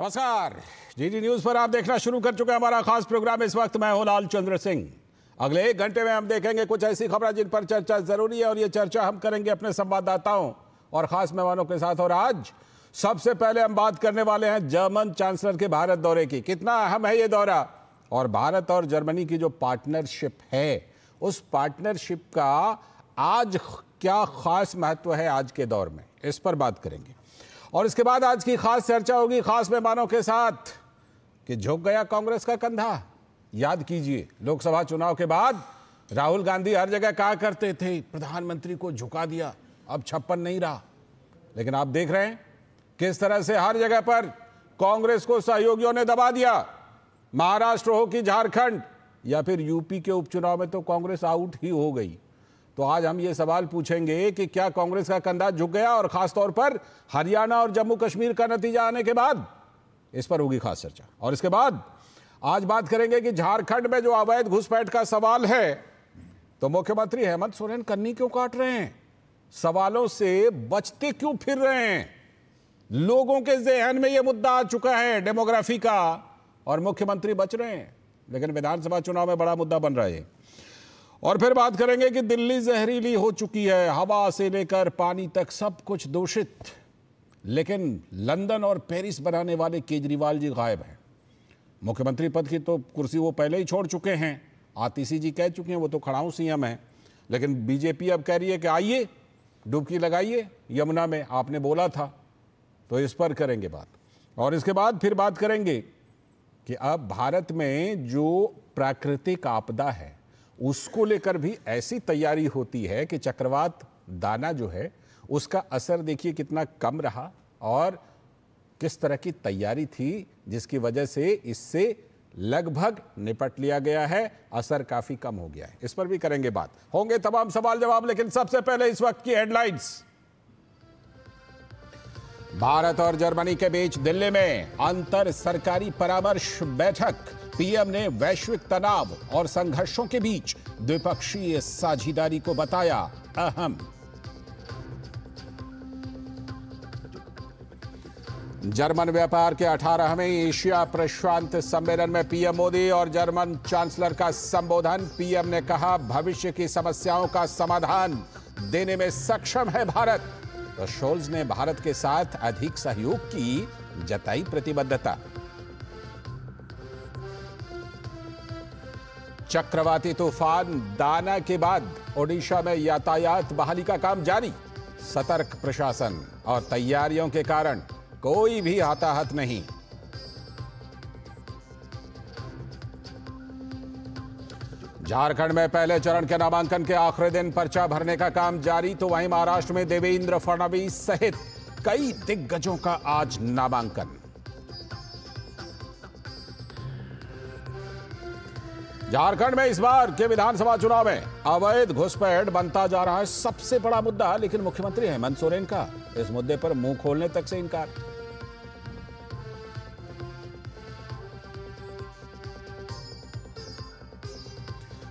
नमस्कार। GD news पर आप देखना शुरू कर चुके हैं हमारा खास प्रोग्राम। इस वक्त मैं हूँ लाल चंद्र सिंह। अगले एक घंटे में हम देखेंगे कुछ ऐसी खबरें जिन पर चर्चा ज़रूरी है और ये चर्चा हम करेंगे अपने संवाददाताओं और खास मेहमानों के साथ। और आज सबसे पहले हम बात करने वाले हैं जर्मन चांसलर के भारत दौरे की। कितना अहम है ये दौरा? और भारत और जर्मनी की जो पार्टनरशिप है, उस पार्टनरशिप का आज क्या खास महत्व है आज के दौर में? इस पर बात करेंगे। और इसके बाद आज की खास चर्चा होगी खास मेहमानों के साथ कि झुक गया कांग्रेस का कंधा। याद कीजिए, लोकसभा चुनाव के बाद राहुल गांधी हर जगह कहा करते थे, प्रधानमंत्री को झुका दिया, अब छप्पन नहीं रहा। लेकिन आप देख रहे हैं, किस तरह से हर जगह पर कांग्रेस को सहयोगियों ने दबा दिया। महाराष्ट्र हो कि झारखंड, या फिर यूपी के उपचुनाव में तो कांग्रेस आउट ही हो गई। तो आज हम ये सवाल पूछेंगे कि क्या कांग्रेस का कंधा झुक गया और खासतौर पर हरियाणा और जम्मू कश्मीर का नतीजा आने के बाद? इस पर होगी खास चर्चा। और इसके बाद आज बात करेंगे कि झारखंड में जो अवैध घुसपैठ का सवाल है तो मुख्यमंत्री हेमंत सोरेन कन्नी क्यों काट रहे हैं? सवालों से बचते क्यों फिर रहे हैं? लोगों के जहन में यह मुद्दा आ चुका है डेमोग्राफी का, और मुख्यमंत्री बच रहे हैं। लेकिन विधानसभा चुनाव में बड़ा मुद्दा बन रहा है और फिर बात करेंगे कि दिल्ली जहरीली हो चुकी है, हवा से लेकर पानी तक सब कुछ दूषित। लेकिन लंदन और पेरिस बनाने वाले केजरीवाल जी गायब हैं। मुख्यमंत्री पद की तो कुर्सी वो पहले ही छोड़ चुके हैं। आतिशी जी कह चुके हैं, वो तो खड़ाऊ सीएम है। लेकिन बीजेपी अब कह रही है कि आइए, डुबकी लगाइए, यमुना में आपने बोला था। तो इस पर करेंगे बात। और इसके बाद फिर बात करेंगे कि अब भारत में जो प्राकृतिक आपदा है उसको लेकर भी ऐसी तैयारी होती है कि चक्रवात दाना जो है, उसका असर देखिए कितना कम रहा और किस तरह की तैयारी थी जिसकी वजह से इससे लगभग निपट लिया गया है, असर काफ़ी कम हो गया है। इस पर भी करेंगे बात। होंगे तमाम सवाल जवाब, लेकिन सबसे पहले इस वक्त की हेडलाइंस भारत और जर्मनी के बीच दिल्ली में अंतर सरकारी परामर्श बैठक। पीएम ने वैश्विक तनाव और संघर्षों के बीच द्विपक्षीय साझेदारी को बताया अहम। जर्मन व्यापार के 18वें एशिया प्रशांत सम्मेलन में पीएम मोदी और जर्मन चांसलर का संबोधन। पीएम ने कहा, भविष्य की समस्याओं का समाधान देने में सक्षम है भारत। तो शोल्स ने भारत के साथ अधिक सहयोग की जताई प्रतिबद्धता। चक्रवाती तूफ़ान दाना के बाद ओडिशा में यातायात बहाली का काम जारी। सतर्क प्रशासन और तैयारियों के कारण कोई भी हताहत नहीं। झारखंड में पहले चरण के नामांकन के आखिरी दिन पर्चा भरने का काम जारी तो वहीं महाराष्ट्र में देवेंद्र फडणवीस सहित कई दिग्गजों का आज नामांकन। झारखंड में इस बार के विधानसभा चुनाव में अवैध घुसपैठ बनता जा रहा है। सबसे बड़ा मुद्दा, लेकिन मुख्यमंत्री हेमंत सोरेन का, इस मुद्दे पर मुँह खोलने तक से इनकार।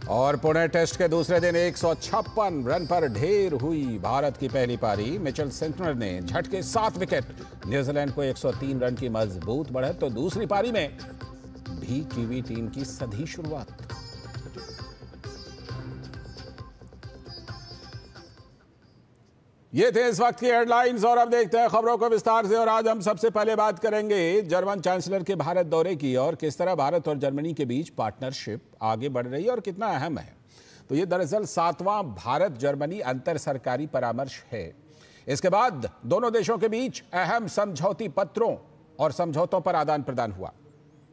और पुणे टेस्ट के दूसरे दिन एक सौ छप्पन रन पर ढेर हुई भारत की पहली पारी। मिचेल सेंटनर ने झटके सात विकेट। न्यूजीलैंड को 103 रन की मज़बूत बढ़त तो दूसरी पारी में भी कीवी टीम की सधी शुरुआत। ये थे इस वक्त की हेडलाइंस और अब देखते हैं खबरों को विस्तार से और आज हम सबसे पहले बात करेंगे जर्मन चांसलर के भारत दौरे की और किस तरह भारत और जर्मनी के बीच पार्टनरशिप आगे बढ़ रही है और कितना अहम है। तो ये दरअसल सातवां भारत जर्मनी अंतर सरकारी परामर्श है। इसके बाद दोनों देशों के बीच अहम समझौती पत्रों और समझौतों पर आदान प्रदान हुआ।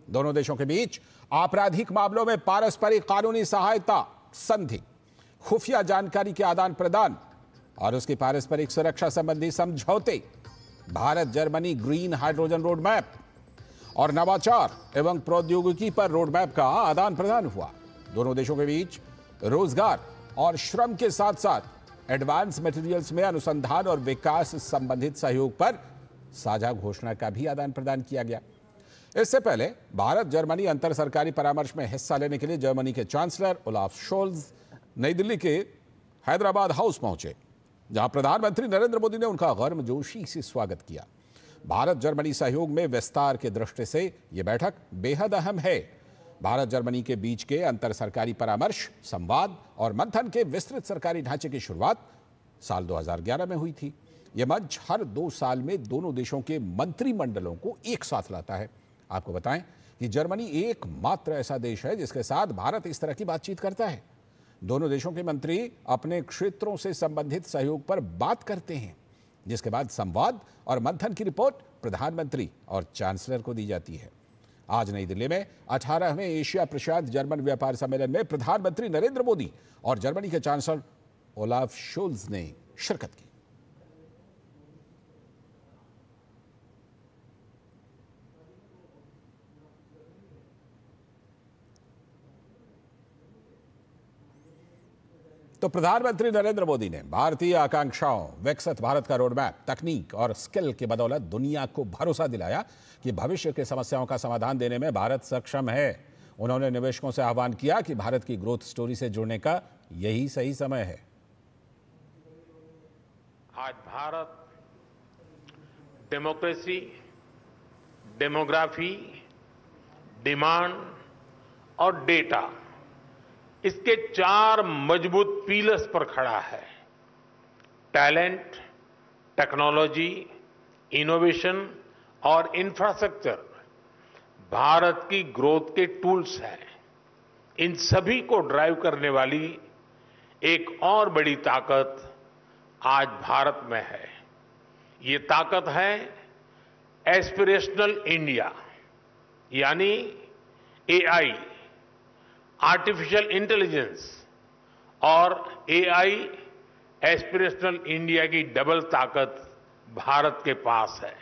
दोनों देशों के बीच आपराधिक मामलों में पारस्परिक कानूनी सहायता संधि, खुफिया जानकारी के आदान प्रदान और उसकी पारस्परिक सुरक्षा संबंधी समझौते, Bharat, Germany, green hydrogen road map और नवाचार एवं प्रौद्योगिकी पर रोड मैप का आदान प्रदान हुआ। दोनों देशों के बीच रोज़गार और श्रम के साथ साथ एडवांस मटेरियल्स में अनुसंधान और विकास संबंधित सहयोग पर साझा घोषणा का भी आदान प्रदान किया गया। इससे पहले भारत, जर्मनी अंतर सरकारी परामर्श में हिस्सा लेने के लिए जर्मनी के चांसलर ओलाफ शोल्स नई दिल्ली के हैदराबाद हाउस पहुँचे, जहाँ प्रधानमंत्री नरेंद्र मोदी ने उनका गर्मजोशी से स्वागत किया। भारत, जर्मनी सहयोग में विस्तार के दृष्टि से यह बैठक बेहद अहम है। भारत, जर्मनी के बीच के अंतर सरकारी परामर्श, संवाद और मंथन के विस्तृत सरकारी ढांचे की शुरुआत साल 2011 में हुई थी। यह मंच हर दो साल में दोनों देशों के मंत्रिमंडलों को एक साथ लाता है। आपको बताएँ कि जर्मनी एकमात्र ऐसा देश है जिसके साथ भारत इस तरह की बातचीत करता है। दोनों देशों के मंत्री अपने क्षेत्रों से संबंधित सहयोग पर बात करते हैं, जिसके बाद संवाद और मंथन की रिपोर्ट प्रधानमंत्री और चांसलर को दी जाती है। आज नई दिल्ली में अठारहवें एशिया प्रशांत जर्मन व्यापार सम्मेलन में प्रधानमंत्री नरेंद्र मोदी और जर्मनी के चांसलर ओलाफ शोल्स ने शिरकत की। तो प्रधानमंत्री नरेंद्र मोदी ने भारतीय आकांक्षाओं, विकसित भारत का रोडमैप तकनीक और स्किल की बदौलत दुनिया को भरोसा दिलाया कि भविष्य की समस्याओं का समाधान देने में भारत सक्षम है। उन्होंने निवेशकों से आह्वान किया कि भारत की ग्रोथ स्टोरी से जुड़ने का यही सही समय है। आज भारत डेमोक्रेसी डेमोग्राफी डिमांड और डेटा इसके चार मज़बूत पीलर्स पर खड़ा है। टैलेंट टेक्नोलॉजी इनोवेशन और इंफ्रास्ट्रक्चर भारत की ग्रोथ के टूल्स हैं। इन सभी को ड्राइव करने वाली एक और बड़ी ताकत आज भारत में है। ये ताकत है एस्पिरेशनल इंडिया यानी एआई आर्टिफिशियल इंटेलिजेंस और एआई एस्पिरेशनल इंडिया की डबल ताकत भारत के पास है।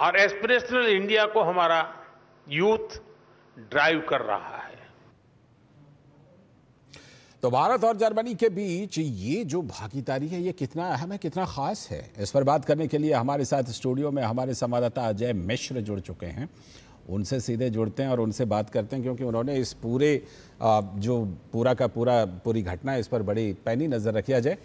और एस्पिरेशनल इंडिया को हमारा यूथ ड्राइव कर रहा है। तो भारत और जर्मनी के बीच ये जो भागीदारी है, ये कितना अहम है, कितना खास है? इस पर बात करने के लिए हमारे साथ स्टूडियो में हमारे संवाददाता अजय मिश्र जुड़ चुके हैं। उनसे सीधे जुड़ते हैं और उनसे बात करते हैं, क्योंकि उन्होंने इस पूरे जो पूरा का पूरा, पूरी घटना इस पर बड़ी पैनी नज़र रखी जाए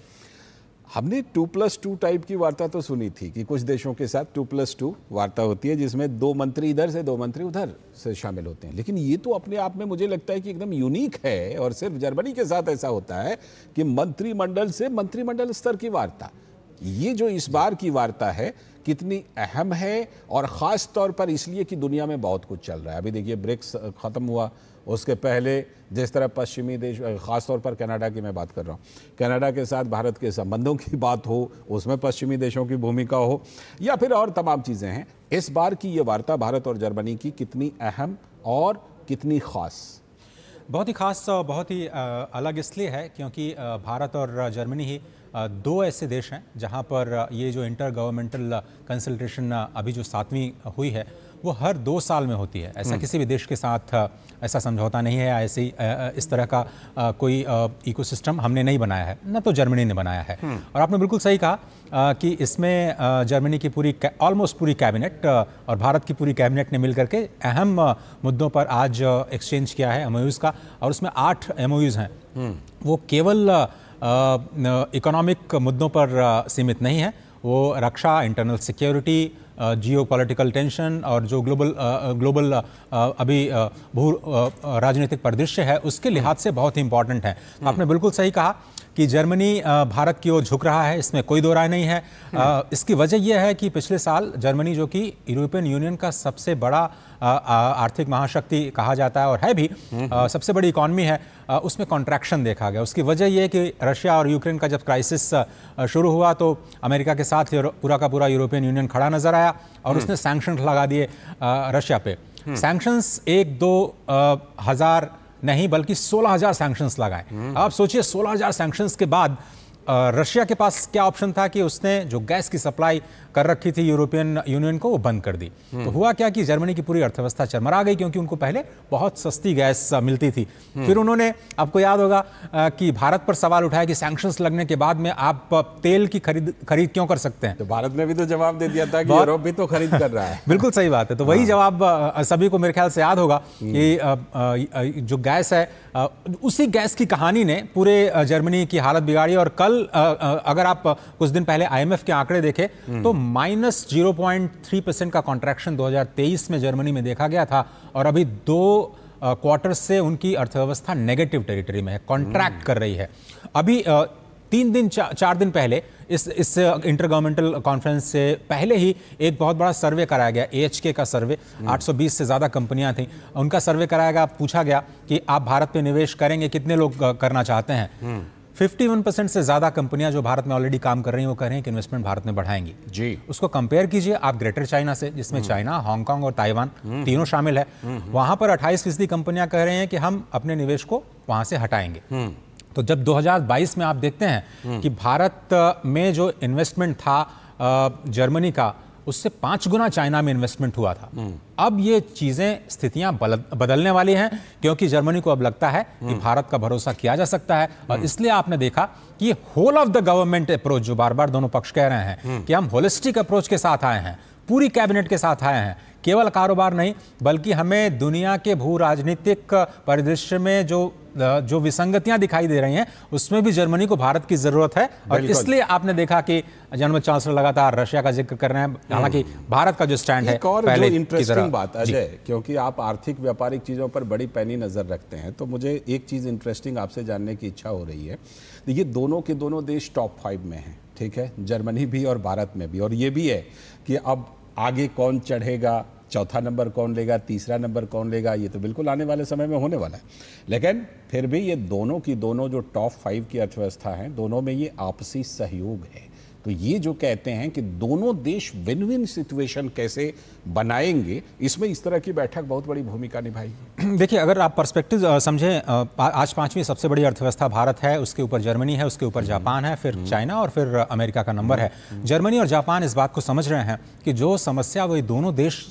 हमने टू प्लस टू टाइप की वार्ता तो सुनी थी कि कुछ देशों के साथ टू प्लस टू वार्ता होती है, जिसमें दो मंत्री इधर से, दो मंत्री उधर से शामिल होते हैं। लेकिन ये तो अपने आप में मुझे लगता है कि एकदम यूनिक है, और सिर्फ़ जर्मनी के साथ ऐसा होता है कि मंत्रिमंडल से मंत्रिमंडल स्तर की वार्ता। ये जो इस बार की वार्ता है कितनी अहम है और ख़ास तौर पर इसलिए कि दुनिया में बहुत कुछ चल रहा है। अभी देखिए, ब्रिक्स ख़त्म हुआ। उसके पहले जिस तरह पश्चिमी देश ख़ास तौर पर कनाडा की मैं बात कर रहा हूँ। कनाडा के साथ भारत के संबंधों की बात हो, उसमें पश्चिमी देशों की भूमिका हो, या फिर और तमाम चीज़ें हैं, इस बार की ये वार्ता भारत और जर्मनी की कितनी अहम और कितनी ख़ास। बहुत ही खास बहुत ही अलग इसलिए है क्योंकि भारत और जर्मनी ही दो ऐसे देश हैं जहाँ पर ये जो इंटर गवर्नमेंटल कंसल्टेशन अभी जो सातवीं हुई है वो हर दो साल में होती है ऐसा हम्म। किसी भी देश के साथ ऐसा समझौता नहीं है ऐसे इस तरह का कोई इकोसिस्टम हमने नहीं बनाया है न तो जर्मनी ने बनाया है हम्म। और आपने बिल्कुल सही कहा कि इसमें जर्मनी की पूरी ऑलमोस्ट पूरी कैबिनेट और भारत की पूरी कैबिनेट ने मिलकर के अहम मुद्दों पर आज एक्सचेंज किया है एम का और उसमें आठ एम हैं हम्म। वो केवल इकोनॉमिक मुद्दों पर सीमित नहीं है। वो रक्षा internal security geopolitical tension और जो ग्लोबल ग्लोबल अभी भू राजनीतिक परिदृश्य है उसके लिहाज से बहुत ही इंपॉर्टेंट है। तो आपने बिल्कुल सही कहा कि जर्मनी भारत की ओर झुक रहा है इसमें कोई दो राय नहीं है। इसकी वजह यह है कि पिछले साल जर्मनी जो कि यूरोपियन यूनियन का सबसे बड़ा आर्थिक महाशक्ति कहा जाता है और है भी। सबसे बड़ी इकॉनमी है। उसमें कॉन्ट्रैक्शन देखा गया। उसकी वजह यह कि रशिया और यूक्रेन का जब क्राइसिस शुरू हुआ तो अमेरिका के साथ पूरा का पूरा यूरोपियन यूनियन खड़ा नज़र आया और हम्म। उसने सैंक्शन लगा दिए रशिया पे। Sanctions hmm. एक दो हज़ार नहीं बल्कि 16,000 सैंक्शंस लगाए। आप सोचिए 16,000 सैंक्शंस के बाद रशिया के पास क्या ऑप्शन था कि उसने जो गैस की सप्लाई कर रखी थी यूरोपियन यूनियन को वो बंद कर दी। तो हुआ क्या कि जर्मनी की पूरी अर्थव्यवस्था चरमरा गई क्योंकि उनको पहले बहुत सस्ती गैस मिलती थी। फिर उन्होंने आपको याद होगा कि भारत पर सवाल उठाया कि सैंक्शंस लगने के बाद में आप तेल की खरीद खरीद क्यों कर सकते हैं? तो भारत ने भी तो जवाब दे दिया था कि यूरोप भी तो खरीद कर रहा है। बिल्कुल सही बात है। तो वही हाँ। जवाब सभी को मेरे ख्याल से याद होगा कि जो गैस है उसी गैस की कहानी ने पूरे जर्मनी की हालत बिगाड़ी और कल कल अगर आप कुछ दिन पहले आईएमएफ के आंकड़े देखे तो माइनस ज़ीरो परसेंट का कॉन्ट्रैक्शन 2023 में जर्मनी में देखा गया था और अभी दो क्वार्टर से उनकी अर्थव्यवस्था नेगेटिव टेरिटरी में है कॉन्ट्रैक्ट कर रही है। अभी तीन दिन चा, चार दिन पहले इस इस इंटर गवर्नमेंटल कॉन्फ्रेंस से पहले ही एक बहुत बड़ा सर्वे कराया गया ए का सर्वे 820 से ज़्यादा कंपनियाँ थी। उनका सर्वे कराया गया पूछा गया कि आप भारत में निवेश करेंगे कितने लोग करना चाहते हैं? 51 परसेंट से ज़्यादा कंपनियाँ जो भारत में ऑलरेडी काम कर रही हैं वो कह रही हैं कि इन्वेस्टमेंट भारत में बढ़ाएँगी। जी। उसको कंपेयर कीजिए आप ग्रेटर चाइना से जिसमें चाइना हांगकांग और ताइवान तीनों शामिल है। वहाँ पर 28 फ़ीसदी कंपनियाँ कह रहे हैं कि हम अपने निवेश को वहाँ से हटाएँगे। तो जब 2022 में आप देखते हैं कि भारत में जो इन्वेस्टमेंट था जर्मनी का उससे पाँच गुना चाइना में इन्वेस्टमेंट हुआ था। अब ये चीज़ें स्थितियाँ बदलने वाली हैं, क्योंकि जर्मनी को अब लगता है कि भारत का भरोसा किया जा सकता है। और इसलिए आपने देखा कि whole of the government approach जो बार बार दोनों पक्ष कह रहे हैं कि हम होलिस्टिक अप्रोच के साथ आए हैं, पूरी कैबिनेट के साथ आए हैं, केवल कारोबार नहीं, बल्कि हमें दुनिया के भू राजनीतिक परिदृश्य में जो जो विसंगतियाँ दिखाई दे रही हैं उसमें भी जर्मनी को भारत की ज़रूरत है। और इसलिए आपने देखा कि जर्मन चांसलर लगातार रशिया का ज़िक्र कर रहे हैं हालाँकि हम्म। भारत का जो स्टैंड है और पहले इंटरेस्टिंग बात अजय क्योंकि आप आर्थिक व्यापारिक चीज़ों पर बड़ी पैनी नज़र रखते हैं तो मुझे एक चीज़ इंटरेस्टिंग आपसे जानने की इच्छा हो रही है। देखिए दोनों के दोनों देश टॉप फाइव में हैं ठीक है? जर्मनी भी और भारत में भी। और ये भी है कि अब आगे कौन चढ़ेगा चौथा नंबर कौन लेगा, तीसरा नंबर कौन लेगा, ये तो बिल्कुल आने वाले समय में होने वाला है। लेकिन फिर भी ये दोनों की दोनों जो टॉप फाइव की अर्थव्यवस्था हैं, दोनों में ये आपसी सहयोग है। तो ये जो कहते हैं कि दोनों देश विन विन सिचुएशन कैसे बनाएँगे इसमें इस तरह की बैठक बहुत बड़ी भूमिका निभाएगी देखिए अगर आप पर्सपेक्टिव समझें आज पांचवी सबसे बड़ी अर्थव्यवस्था भारत है उसके ऊपर जर्मनी है उसके ऊपर जापान है फिर चाइना और फिर अमेरिका का नंबर है। जर्मनी और जापान इस बात को समझ रहे हैं कि जो समस्या वो दोनों देश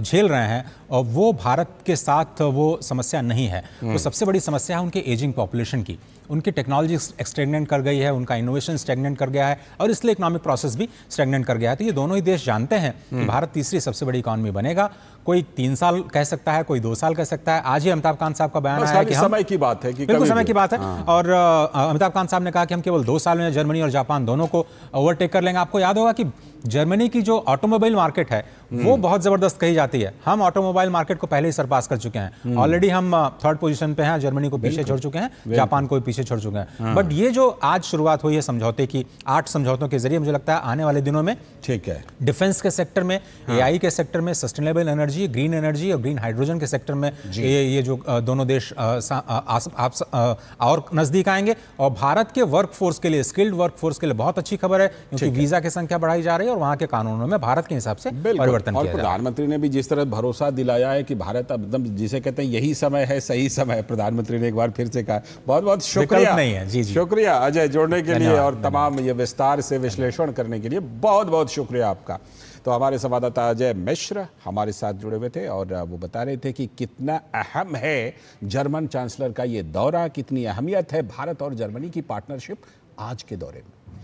झेल रहे हैं और वो भारत के साथ वो समस्या नहीं है। तो सबसे बड़ी समस्या है उनके एजिंग पॉपुलेशन की। उनकी टेक्नोलॉजी स्टेगनेंट कर गई है उनका इनोवेशन स्टेगनेंट कर गया है और इसलिए इकोनॉमिक प्रोसेस भी स्टेगनेंट कर गया है तो ये दोनों ही देश जानते हैं कि हम्म। भारत तीसरी सबसे बड़ी इकॉनमी बनेगा कोई तीन साल कह सकता है कोई दो साल कह सकता है आज ही अमिताभ कांत साहब का बयान आया कि समय की बात है कि बिल्कुल समय की बात है हाँ। और अमिताभ कांत साहब ने कहा कि हम केवल दो साल में जर्मनी और जापान दोनों को ओवरटेक कर लेंगे आपको याद होगा कि जर्मनी की जो ऑटोमोबाइल मार्केट है वो हम्म। बहुत ज़बरदस्त कही जाती है हम ऑटोमोबाइल मार्केट को पहले ही सरपास कर चुके हैं ऑलरेडी हम्म। हम थर्ड पोजीशन पे हैं जर्मनी को पीछे छोड़ चुके हैं जापान को पीछे छोड़ चुके हैं बट हाँ। ये जो आज शुरुआत हुई है समझौते की आठ समझौतों के ज़रिए मुझे लगता है आने वाले दिनों में ठीक है डिफेंस के सेक्टर में एआई हाँ। के सेक्टर में सस्टेनेबल एनर्जी ग्रीन एनर्जी और ग्रीन हाइड्रोजन के सेक्टर में ये ये जो दोनों देश आप और नज़दीक आएँगे। और भारत के वर्क फोर्स के लिए स्किल्ड वर्क फोर्स के लिए बहुत अच्छी खबर है क्योंकि वीज़ा की संख्या बढ़ाई जा रही है और वहाँ के कानूनों में भारत के हिसाब से परिवर्तन और प्रधानमंत्री ने भी जिस तरह भरोसा दिलाया है कि भारत अब एकदम जिसे कहते हैं यही समय है सही समय प्रधानमंत्री ने एक बार फिर से कहा। बहुत बहुत शुक्रिया। नहीं है। जी जी। शुक्रिया अजय जोड़ने के लिए और तमाम ये विस्तार से विश्लेषण करने के लिए बहुत बहुत शुक्रिया आपका। तो हमारे संवाददाता अजय मिश्र हमारे साथ जुड़े हुए थे और वो बता रहे थे कि कितना अहम है जर्मन चांसलर का ये दौरा, कितनी अहमियत है भारत और जर्मनी की पार्टनरशिप आज के दौरे में।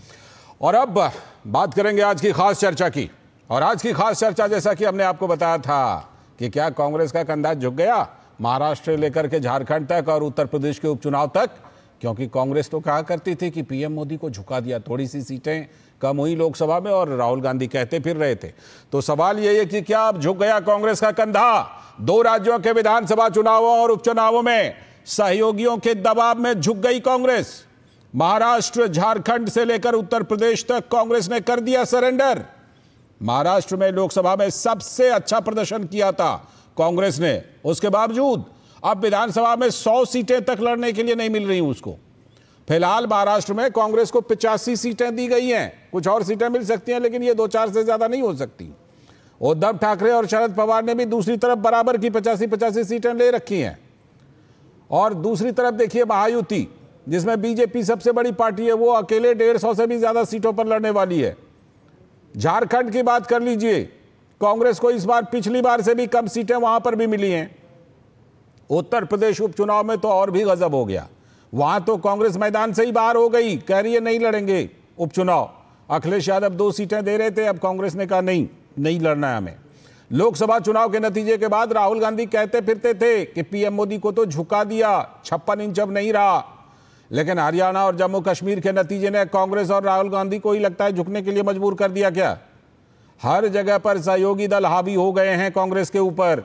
और अब बात करेंगे आज की खास चर्चा की। और आज की खास चर्चा जैसा कि हमने आपको बताया था कि क्या कांग्रेस का कंधा झुक गया महाराष्ट्र लेकर के झारखंड तक और उत्तर प्रदेश के उपचुनाव तक, क्योंकि कांग्रेस तो कहा करती थी कि पीएम मोदी को झुका दिया थोड़ी सी सीटें कम हुई लोकसभा में और राहुल गांधी कहते फिर रहे थे। तो सवाल यह है कि क्या अब झुक गया कांग्रेस का कंधा? दो राज्यों के विधानसभा चुनावों और उपचुनावों में सहयोगियों के दबाव में झुक गई कांग्रेस। महाराष्ट्र, झारखंड से लेकर उत्तर प्रदेश तक कांग्रेस ने कर दिया सरेंडर। महाराष्ट्र में लोकसभा में सबसे अच्छा प्रदर्शन किया था कांग्रेस ने। उसके बावजूद अब विधानसभा में 100 सीटें तक लड़ने के लिए नहीं मिल रही उसको। फ़िलहाल महाराष्ट्र में कांग्रेस को पिचासी सीटें दी गई हैं। कुछ और सीटें मिल सकती हैं, लेकिन ये दो चार से ज़्यादा नहीं हो सकती। उद्धव ठाकरे और शरद पवार ने भी दूसरी तरफ़ बराबर की पचासी पचासी सीटें ले रखी हैं। और दूसरी तरफ़ देखिए महायुति, जिसमें बीजेपी सबसे बड़ी पार्टी है, वो अकेले डेढ़ सौ से भी ज़्यादा सीटों पर लड़ने वाली है। झारखंड की बात कर लीजिए, कांग्रेस को इस बार पिछली बार से भी कम सीटें वहाँ पर भी मिली हैं। उत्तर प्रदेश उपचुनाव में तो और भी गजब हो गया। वहाँ तो कांग्रेस मैदान से ही बाहर हो गई, कह रही है नहीं लड़ेंगे। उपचुनाव। अखिलेश यादव दो सीटें दे रहे थे, अब कांग्रेस ने कहा नहीं नहीं लड़ना है हमें। लोकसभा चुनाव के नतीजे के बाद राहुल गांधी कहते फिरते थे कि पीएम मोदी को तो झुका दिया, छप्पन इंच अब नहीं रहा। लेकिन हरियाणा और जम्मू कश्मीर के नतीजे ने कांग्रेस और राहुल गांधी को ही लगता है झुकने के लिए मजबूर कर दिया क्या? हर जगह पर सहयोगी दल हावी हो गए हैं कांग्रेस के ऊपर,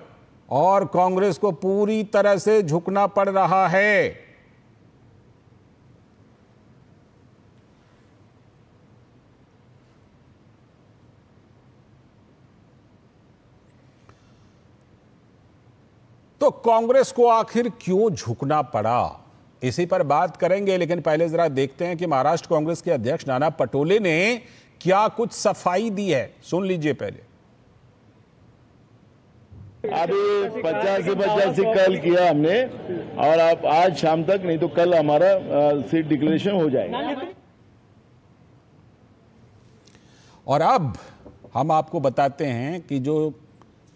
और कांग्रेस को पूरी तरह से झुकना पड़ रहा है। तो कांग्रेस को आखिर क्यों झुकना पड़ा? इसी पर बात करेंगे लेकिन पहले जरा देखते हैं कि महाराष्ट्र कांग्रेस के अध्यक्ष नाना पटोले ने क्या कुछ सफ़ाई दी है। सुन लीजिए पहले। अभी पचासी पचासी कल किया हमने और आप आज शाम तक नहीं तो कल हमारा सीट डिक्लेरेशन हो जाएगा। और अब हम आपको बताते हैं कि जो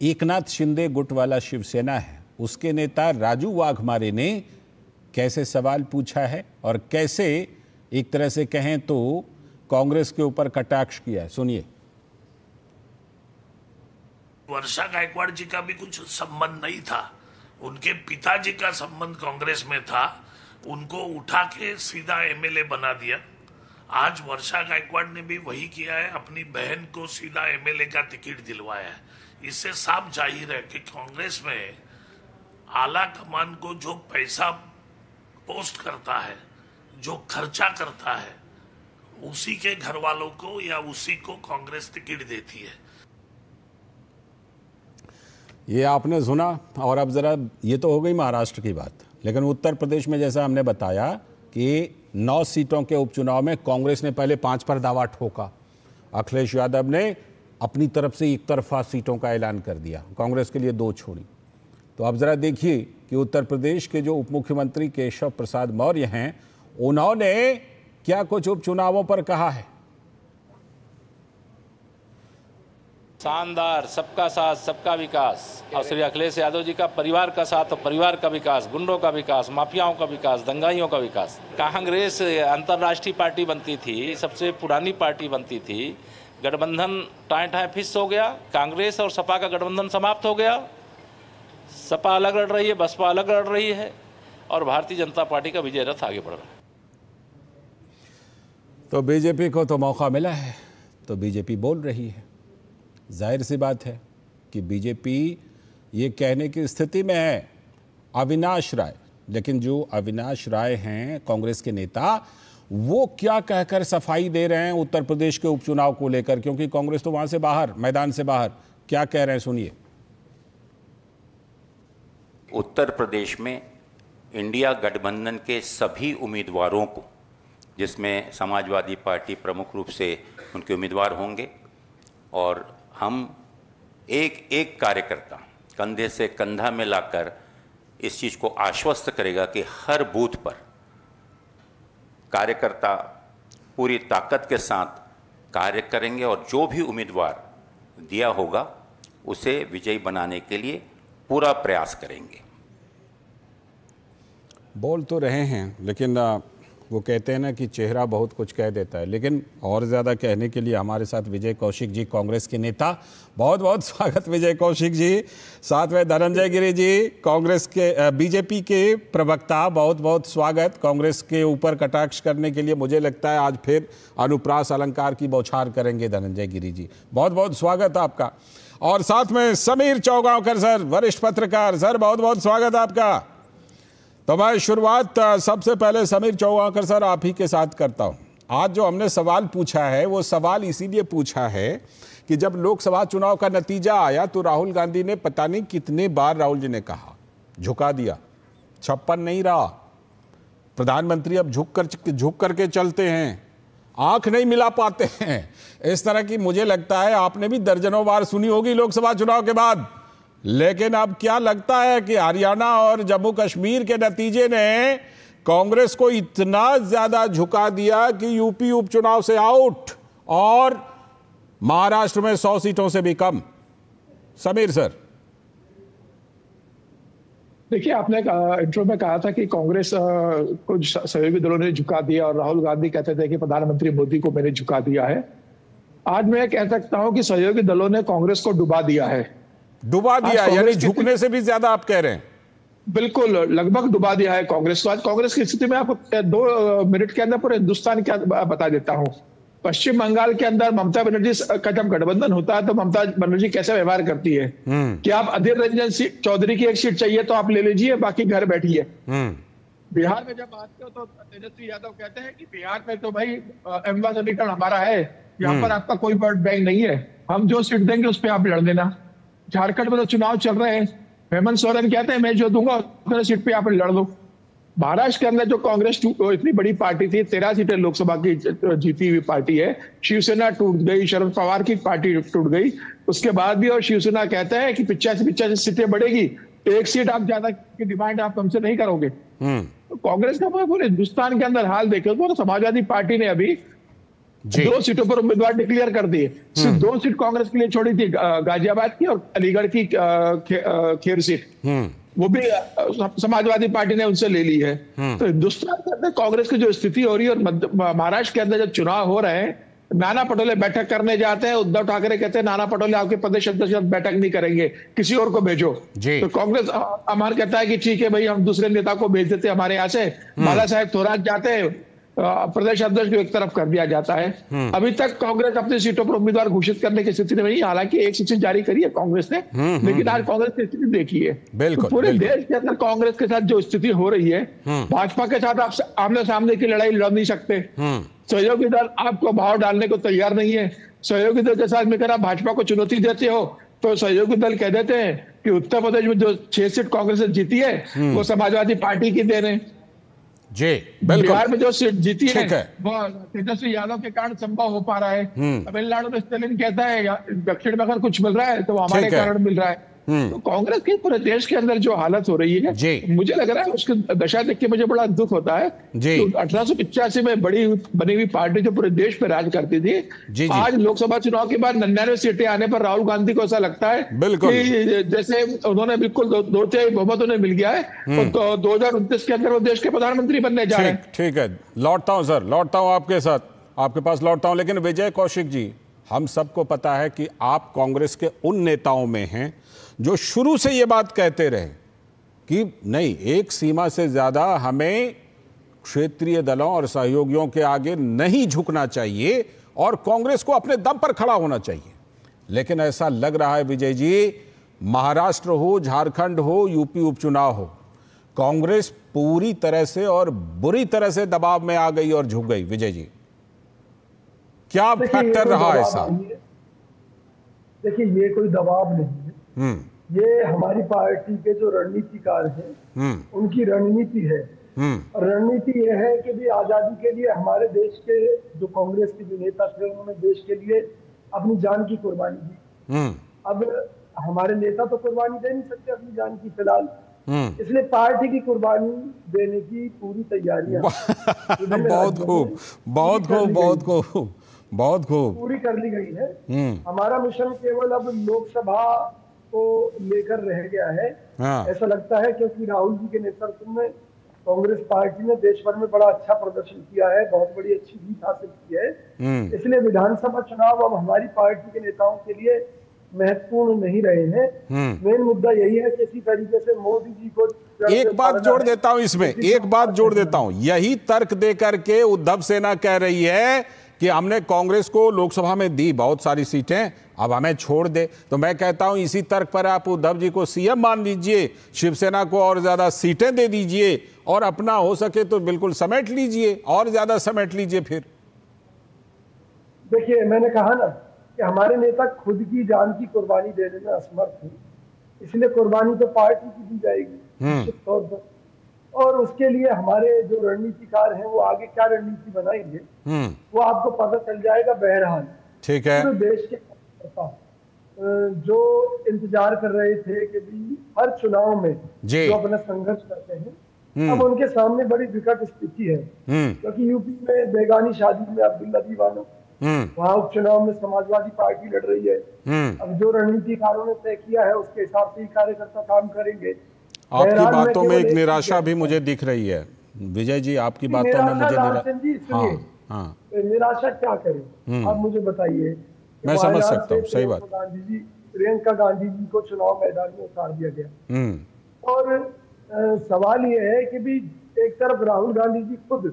एकनाथ शिंदे गुट वाला शिवसेना है उसके नेता राजू वाघमारे ने कैसे सवाल पूछा है और कैसे एक तरह से कहें तो कांग्रेस के ऊपर कटाक्ष किया है? सुनिए। वर्षा गायकवाड़ जी का भी कुछ संबंध नहीं था। उनके पिताजी का संबंध कांग्रेस में था। उनको उठा के सीधा एमएलए बना दिया। आज वर्षा गायकवाड़ ने भी वही किया है। अपनी बहन को सीधा एमएलए का टिकट दिलवाया है। इससे साफ़ ज़ाहिर है कि कांग्रेस में आला कमान को जो पैसा पोस्ट करता है, जो खर्चा करता है, उसी के घर वालों को या उसी को कांग्रेस टिकट देती है। ये आपने सुना और अब ज़रा ये तो हो गई महाराष्ट्र की बात। लेकिन उत्तर प्रदेश में जैसा हमने बताया कि नौ सीटों के उपचुनाव में कांग्रेस ने पहले पाँच पर दावा ठोका। अखिलेश यादव ने अपनी तरफ़ से एक तरफा सीटों का ऐलान कर दिया। कांग्रेस के लिए दो छोड़ी। तो आप ज़रा देखिए कि उत्तर प्रदेश के जो उप मुख्यमंत्री केशव प्रसाद मौर्य हैं, उन्होंने क्या कुछ उपचुनावों पर कहा है? शानदार, सबका साथ, सबका विकास। और श्री अखिलेश यादव जी का परिवार का साथ और परिवार का विकास, गुंडों का विकास, माफियाओं का विकास, दंगाइयों का विकास। कांग्रेस अंतर्राष्ट्रीय पार्टी बनती थी, सबसे पुरानी पार्टी बनती थी। गठबंधन टाए टाए फिस हो गया, कांग्रेस और सपा का गठबंधन समाप्त हो गया। सपा अलग लड़ रही है, बसपा अलग लड़ रही है और भारतीय जनता पार्टी का विजय रथ आगे बढ़ रहा है। तो बीजेपी को तो मौका मिला है तो बीजेपी बोल रही है। ज़ाहिर सी बात है कि बीजेपी ये कहने की स्थिति में है, अविनाश राय। लेकिन जो अविनाश राय हैं, कांग्रेस के नेता, वो क्या कहकर सफ़ाई दे रहे हैं उत्तर प्रदेश के उपचुनाव को लेकर? क्योंकि कांग्रेस तो वहाँ से बाहर, मैदान से बाहर। क्या कह रहे हैं, सुनिए। उत्तर प्रदेश में इंडिया गठबंधन के सभी उम्मीदवारों को, जिसमें समाजवादी पार्टी प्रमुख रूप से उनके उम्मीदवार होंगे, और हम एक एक कार्यकर्ता कंधे से कंधा में लाकर इस चीज़ को आश्वस्त करेगा कि हर बूथ पर कार्यकर्ता पूरी ताकत के साथ कार्य करेंगे और जो भी उम्मीदवार दिया होगा, उसे विजयी बनाने के लिए पूरा प्रयास करेंगे। बोल तो रहे हैं, लेकिन वो कहते हैं ना कि चेहरा बहुत कुछ कह देता है। लेकिन और ज़्यादा कहने के लिए हमारे साथ विजय कौशिक जी, कांग्रेस के नेता बहुत बहुत स्वागत विजय कौशिक जी। साथ में धनंजय गिरी जी, कांग्रेस के बीजेपी के प्रवक्ता बहुत बहुत स्वागत। कांग्रेस के ऊपर कटाक्ष करने के लिए मुझे लगता है आज फिर अनुप्रास अलंकार की बौछार करेंगे धनंजय गिरी जी। बहुत बहुत स्वागत आपका। और साथ में समीर चौगांवकर सर, वरिष्ठ पत्रकार, सर, बहुत बहुत स्वागत आपका। तो मैं शुरुआत सबसे पहले समीर चौगांवकर सर, आप ही के साथ करता हूँ। आज जो हमने सवाल पूछा है, वो सवाल इसीलिए पूछा है कि जब लोकसभा चुनाव का नतीजा आया तो राहुल गांधी ने पता नहीं कितने बार राहुल जी ने कहा, झुका दिया। छप्पन नहीं रहा। प्रधानमंत्री अब झुक कर, झुक करके चलते हैं। आँख नहीं मिला पाते हैं। इस तरह की मुझे लगता है आपने भी दर्जनों बार सुनी होगी लोकसभा चुनाव के बाद। लेकिन अब क्या लगता है कि हरियाणा और जम्मू कश्मीर के नतीजे ने कांग्रेस को इतना ज़्यादा झुका दिया कि यूपी उपचुनाव से आउट और महाराष्ट्र में सौ सीटों से भी कम। समीर सर। देखिए, आपने इंट्रो में कहा था कि कांग्रेस कुछ सहयोगी दलों ने झुका दिया और राहुल गांधी कहते थे कि प्रधानमंत्री मोदी को मैंने झुका दिया है। आज मैं कह सकता हूँ कि सहयोगी दलों ने कांग्रेस को डुबा दिया है। डुबा दिया यानी झुकने से भी ज़्यादा आप कह रहे हैं। बिल्कुल लगभग डुबा दिया है कांग्रेस को। आज कांग्रेस की स्थिति में आपको दो मिनट के अंदर पूरे हिंदुस्तान क्या बता देता हूँ। पश्चिम बंगाल के अंदर ममता बनर्जी का जब गठबंधन होता है तो ममता बनर्जी कैसे व्यवहार करती है? कि आप अधीर रंजन चौधरी की एक सीट चाहिए तो आप ले लीजिए बाकी घर बैठिए बिहार में जब आते हो तो तेजस्वी यादव कहते हैं कि बिहार में तो भाई एमवा समीकरण हमारा है। यहाँ पर आपका कोई वोट बैंक नहीं है। हम जो सीट देंगे उस पर आप लड़ देना। झारखंड में तो चुनाव चल रहे हैं। हेमंत सोरेन कहते हैं मैं जो दूँगा उतने सीट पे आप लड़ दो। महाराष्ट्र के अंदर जो कांग्रेस इतनी बड़ी पार्टी थी तेरह सीटें लोकसभा की जीती हुई पार्टी है। शिवसेना टूट गई शरद पवार की पार्टी टूट गई। उसके बाद भी और शिवसेना कहते हैं कि पिचासी पिचासी सीटें बढ़ेगी। एक सीट आप ज़्यादा की डिमांड आप हमसे नहीं करोगे। हम्म। तो कांग्रेस का पूरे हिंदुस्तान के अंदर हाल देखे तो समाजवादी पार्टी ने अभी दो सीटों पर उम्मीदवार डिक्लेयर कर दिए। सिर्फ़ हम्म। दो सीट कांग्रेस के लिए छोड़ी थी गाजियाबाद की और अलीगढ़ की खेर सीट। हम्म। वो भी समाजवादी पार्टी ने उनसे ले ली है। हम्म। तो हिंदुस्तान के अंदर कांग्रेस की जो स्थिति हो रही है और महाराष्ट्र के अंदर जब चुनाव हो रहे हैं नाना पटोले बैठक करने जाते हैं उद्धव ठाकरे कहते हैं नाना पटोले आपके प्रदेश अध्यक्ष बैठक नहीं करेंगे किसी और को भेजो। तो कांग्रेस अमर कहता है कि ठीक है भाई हम दूसरे नेता को भेज देते हमारे यहाँ से। बाला साहेब थोराज जाते हैं प्रदेश अध्यक्ष को एक तरफ़ कर दिया जाता है। हम्म। अभी तक कांग्रेस अपनी सीटों पर उम्मीदवार घोषित करने की स्थिति में नहीं हालाँकि एक सूची जारी करी है कांग्रेस ने हम्म, हम्म, लेकिन आज कांग्रेस की स्थिति देखी है। तो पूरे देश के अंदर कांग्रेस के साथ जो स्थिति हो रही है भाजपा के साथ आप आमने सामने की लड़ाई लड़ नहीं सकते। सहयोगी दल आपको भाव डालने को तैयार नहीं है। सहयोगी दल के साथ मिलकर आप भाजपा को चुनौती देते हो तो सहयोगी दल कह देते हैं कि उत्तर प्रदेश में जो छह सीट कांग्रेस ने जीती है वो समाजवादी पार्टी की दे रहे हैं। जी बिल्कुल बिहार में जो सीट जीती है, है वो तेजस्वी यादव के कारण संभव हो पा रहा है हम्म। तमिलनाडु में स्टेलिन कहता है दक्षिण में अगर कुछ मिल रहा है तो हमारे कारण मिल रहा है। तो कांग्रेस की पूरे देश के अंदर जो हालत हो रही है मुझे लग रहा है उसकी दशा देख के मुझे बड़ा दुख होता है तो अठारह में बड़ी बनी हुई पार्टी जो पूरे देश पे राज करती थी जी जी। आज लोकसभा चुनाव के बाद नन्यानवे सीटें आने पर राहुल गांधी को ऐसा लगता है बिल्कुल। कि जैसे उन्होंने बिल्कुल दो तिहाई बहुमत उन्हें मिल गया है हम्म। तो दो हज़ार उनतीस के अंदर वो देश के प्रधानमंत्री बनने जा रहे हैं। ठीक है। लौटता हूँ सर लौटता हूँ आपके साथ। आपके पास लौटता हूँ लेकिन विजय कौशिक जी हम सबको पता है कि आप कांग्रेस के उन नेताओं में हैं जो शुरू से ये बात कहते रहे कि नहीं एक सीमा से ज़्यादा हमें क्षेत्रीय दलों और सहयोगियों के आगे नहीं झुकना चाहिए और कांग्रेस को अपने दम पर खड़ा होना चाहिए। लेकिन ऐसा लग रहा है विजय जी महाराष्ट्र हो झारखंड हो यूपी उपचुनाव हो कांग्रेस पूरी तरह से और बुरी तरह से दबाव में आ गई और झुक गई। विजय जी क्या फैक्टर रहा ऐसा देखिए ये कोई दबाव नहीं है। हम्म। ये हमारी पार्टी के जो रणनीतिकार हैं हम्म। उनकी रणनीति है। हम्म। रणनीति ये है कि भी आज़ादी के लिए हमारे देश के जो कांग्रेस के जो नेता थे उन्होंने देश के लिए अपनी जान की कुर्बानी दी। हम्म। अब हमारे नेता तो कुर्बानी दे नहीं सकते अपनी जान की फ़िलहाल। इसलिए पार्टी की कुर्बानी देने की पूरी तैयारी बहुत खूब बहुत खूब बहुत खूब बहुत खूब। पूरी कर ली गई है। हमारा मिशन केवल अब लोकसभा को लेकर रह गया है हाँ। ऐसा लगता है क्योंकि राहुल जी के नेतृत्व में कांग्रेस पार्टी ने देश भर में बड़ा अच्छा प्रदर्शन किया है बहुत बड़ी अच्छी जीत हासिल की है हम्म। इसलिए विधानसभा चुनाव अब हमारी पार्टी के नेताओं के लिए महत्वपूर्ण नहीं रहे हैं हम्म। मेन मुद्दा यही है कि इसी तरीके से मोदी जी को एक बात जोड़ देता हूँ इसमें एक बात जोड़ देता हूँ यही तर्क देकर के उद्धव सेना कह रही है कि हमने कांग्रेस को लोकसभा में दी बहुत सारी सीटें अब हमें छोड़ दे। तो मैं कहता हूँ इसी तर्क पर आप उद्धव जी को सीएम मान लीजिए शिवसेना को और ज़्यादा सीटें दे दीजिए और अपना हो सके तो बिल्कुल समेट लीजिए और ज़्यादा समेट लीजिए फिर। देखिए मैंने कहा ना कि हमारे नेता खुद की जान की कुर्बानी देने में असमर्थ है। इसलिए कुर्बानी तो पार्टी की दी जाएगी हम्म। निश्चित तौर पर। और उसके लिए हमारे जो रणनीतिकार हैं वो आगे क्या रणनीति बनाएँगे हम्म। वो आपको पता चल जाएगा बहरहाल। ठीक है। तो देश के जो इंतज़ार कर रहे थे कि भी हर चुनाव में जो। अपना संघर्ष करते हैं हम्म। अब उनके सामने बड़ी विकट स्थिति है। हम्म। क्योंकि यूपी में बेगानी शादी में अब्दुल्ला दीवानो वहाँ उपचुनाव में समाजवादी पार्टी लड़ रही है। अब जो रणनीतिकारों ने तय किया है उसके हिसाब से ही कार्यकर्ता काम करेंगे। आपकी बातों में एक निराशा भी मुझे दिख रही है। विजय जी आपकी बातों में मुझे निराशा हाँ, हाँ। निराशा क्या करें? हम्म। आप मुझे बताइए। मैं समझ सकता हूँ सही बात। गांधी जी प्रियंका गांधी जी को चुनाव मैदान में उतार दिया गया। हम्म। और सवाल ये है कि भी एक तरफ़ राहुल गांधी जी खुद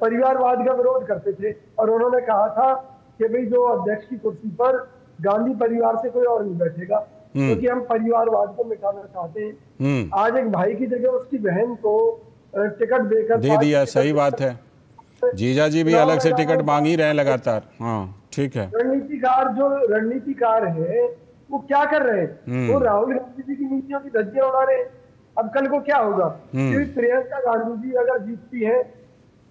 परिवारवाद का विरोध करते थे और उन्होंने कहा था कि भाई जो अध्यक्ष की कुर्सी पर गांधी परिवार से कोई और नहीं बैठेगा हम्म। क्योंकि हम परिवारवाद को मिटाना चाहते हैं। हम्म। आज एक भाई की जगह उसकी बहन को टिकट देकर दे दिया सही बात है। जीजा जी भी अलग से टिकट मांग ही रहे लगातार हाँ। ठीक है। रणनीतिकार जो रणनीतिकार है वो क्या कर रहे हैं? हम्म। वो राहुल गांधी जी की नीतियों की धज्जियाँ उड़ा रहे हैं। अब कल को क्या होगा? क्योंकि प्रियंका गांधी जी अगर जीतती है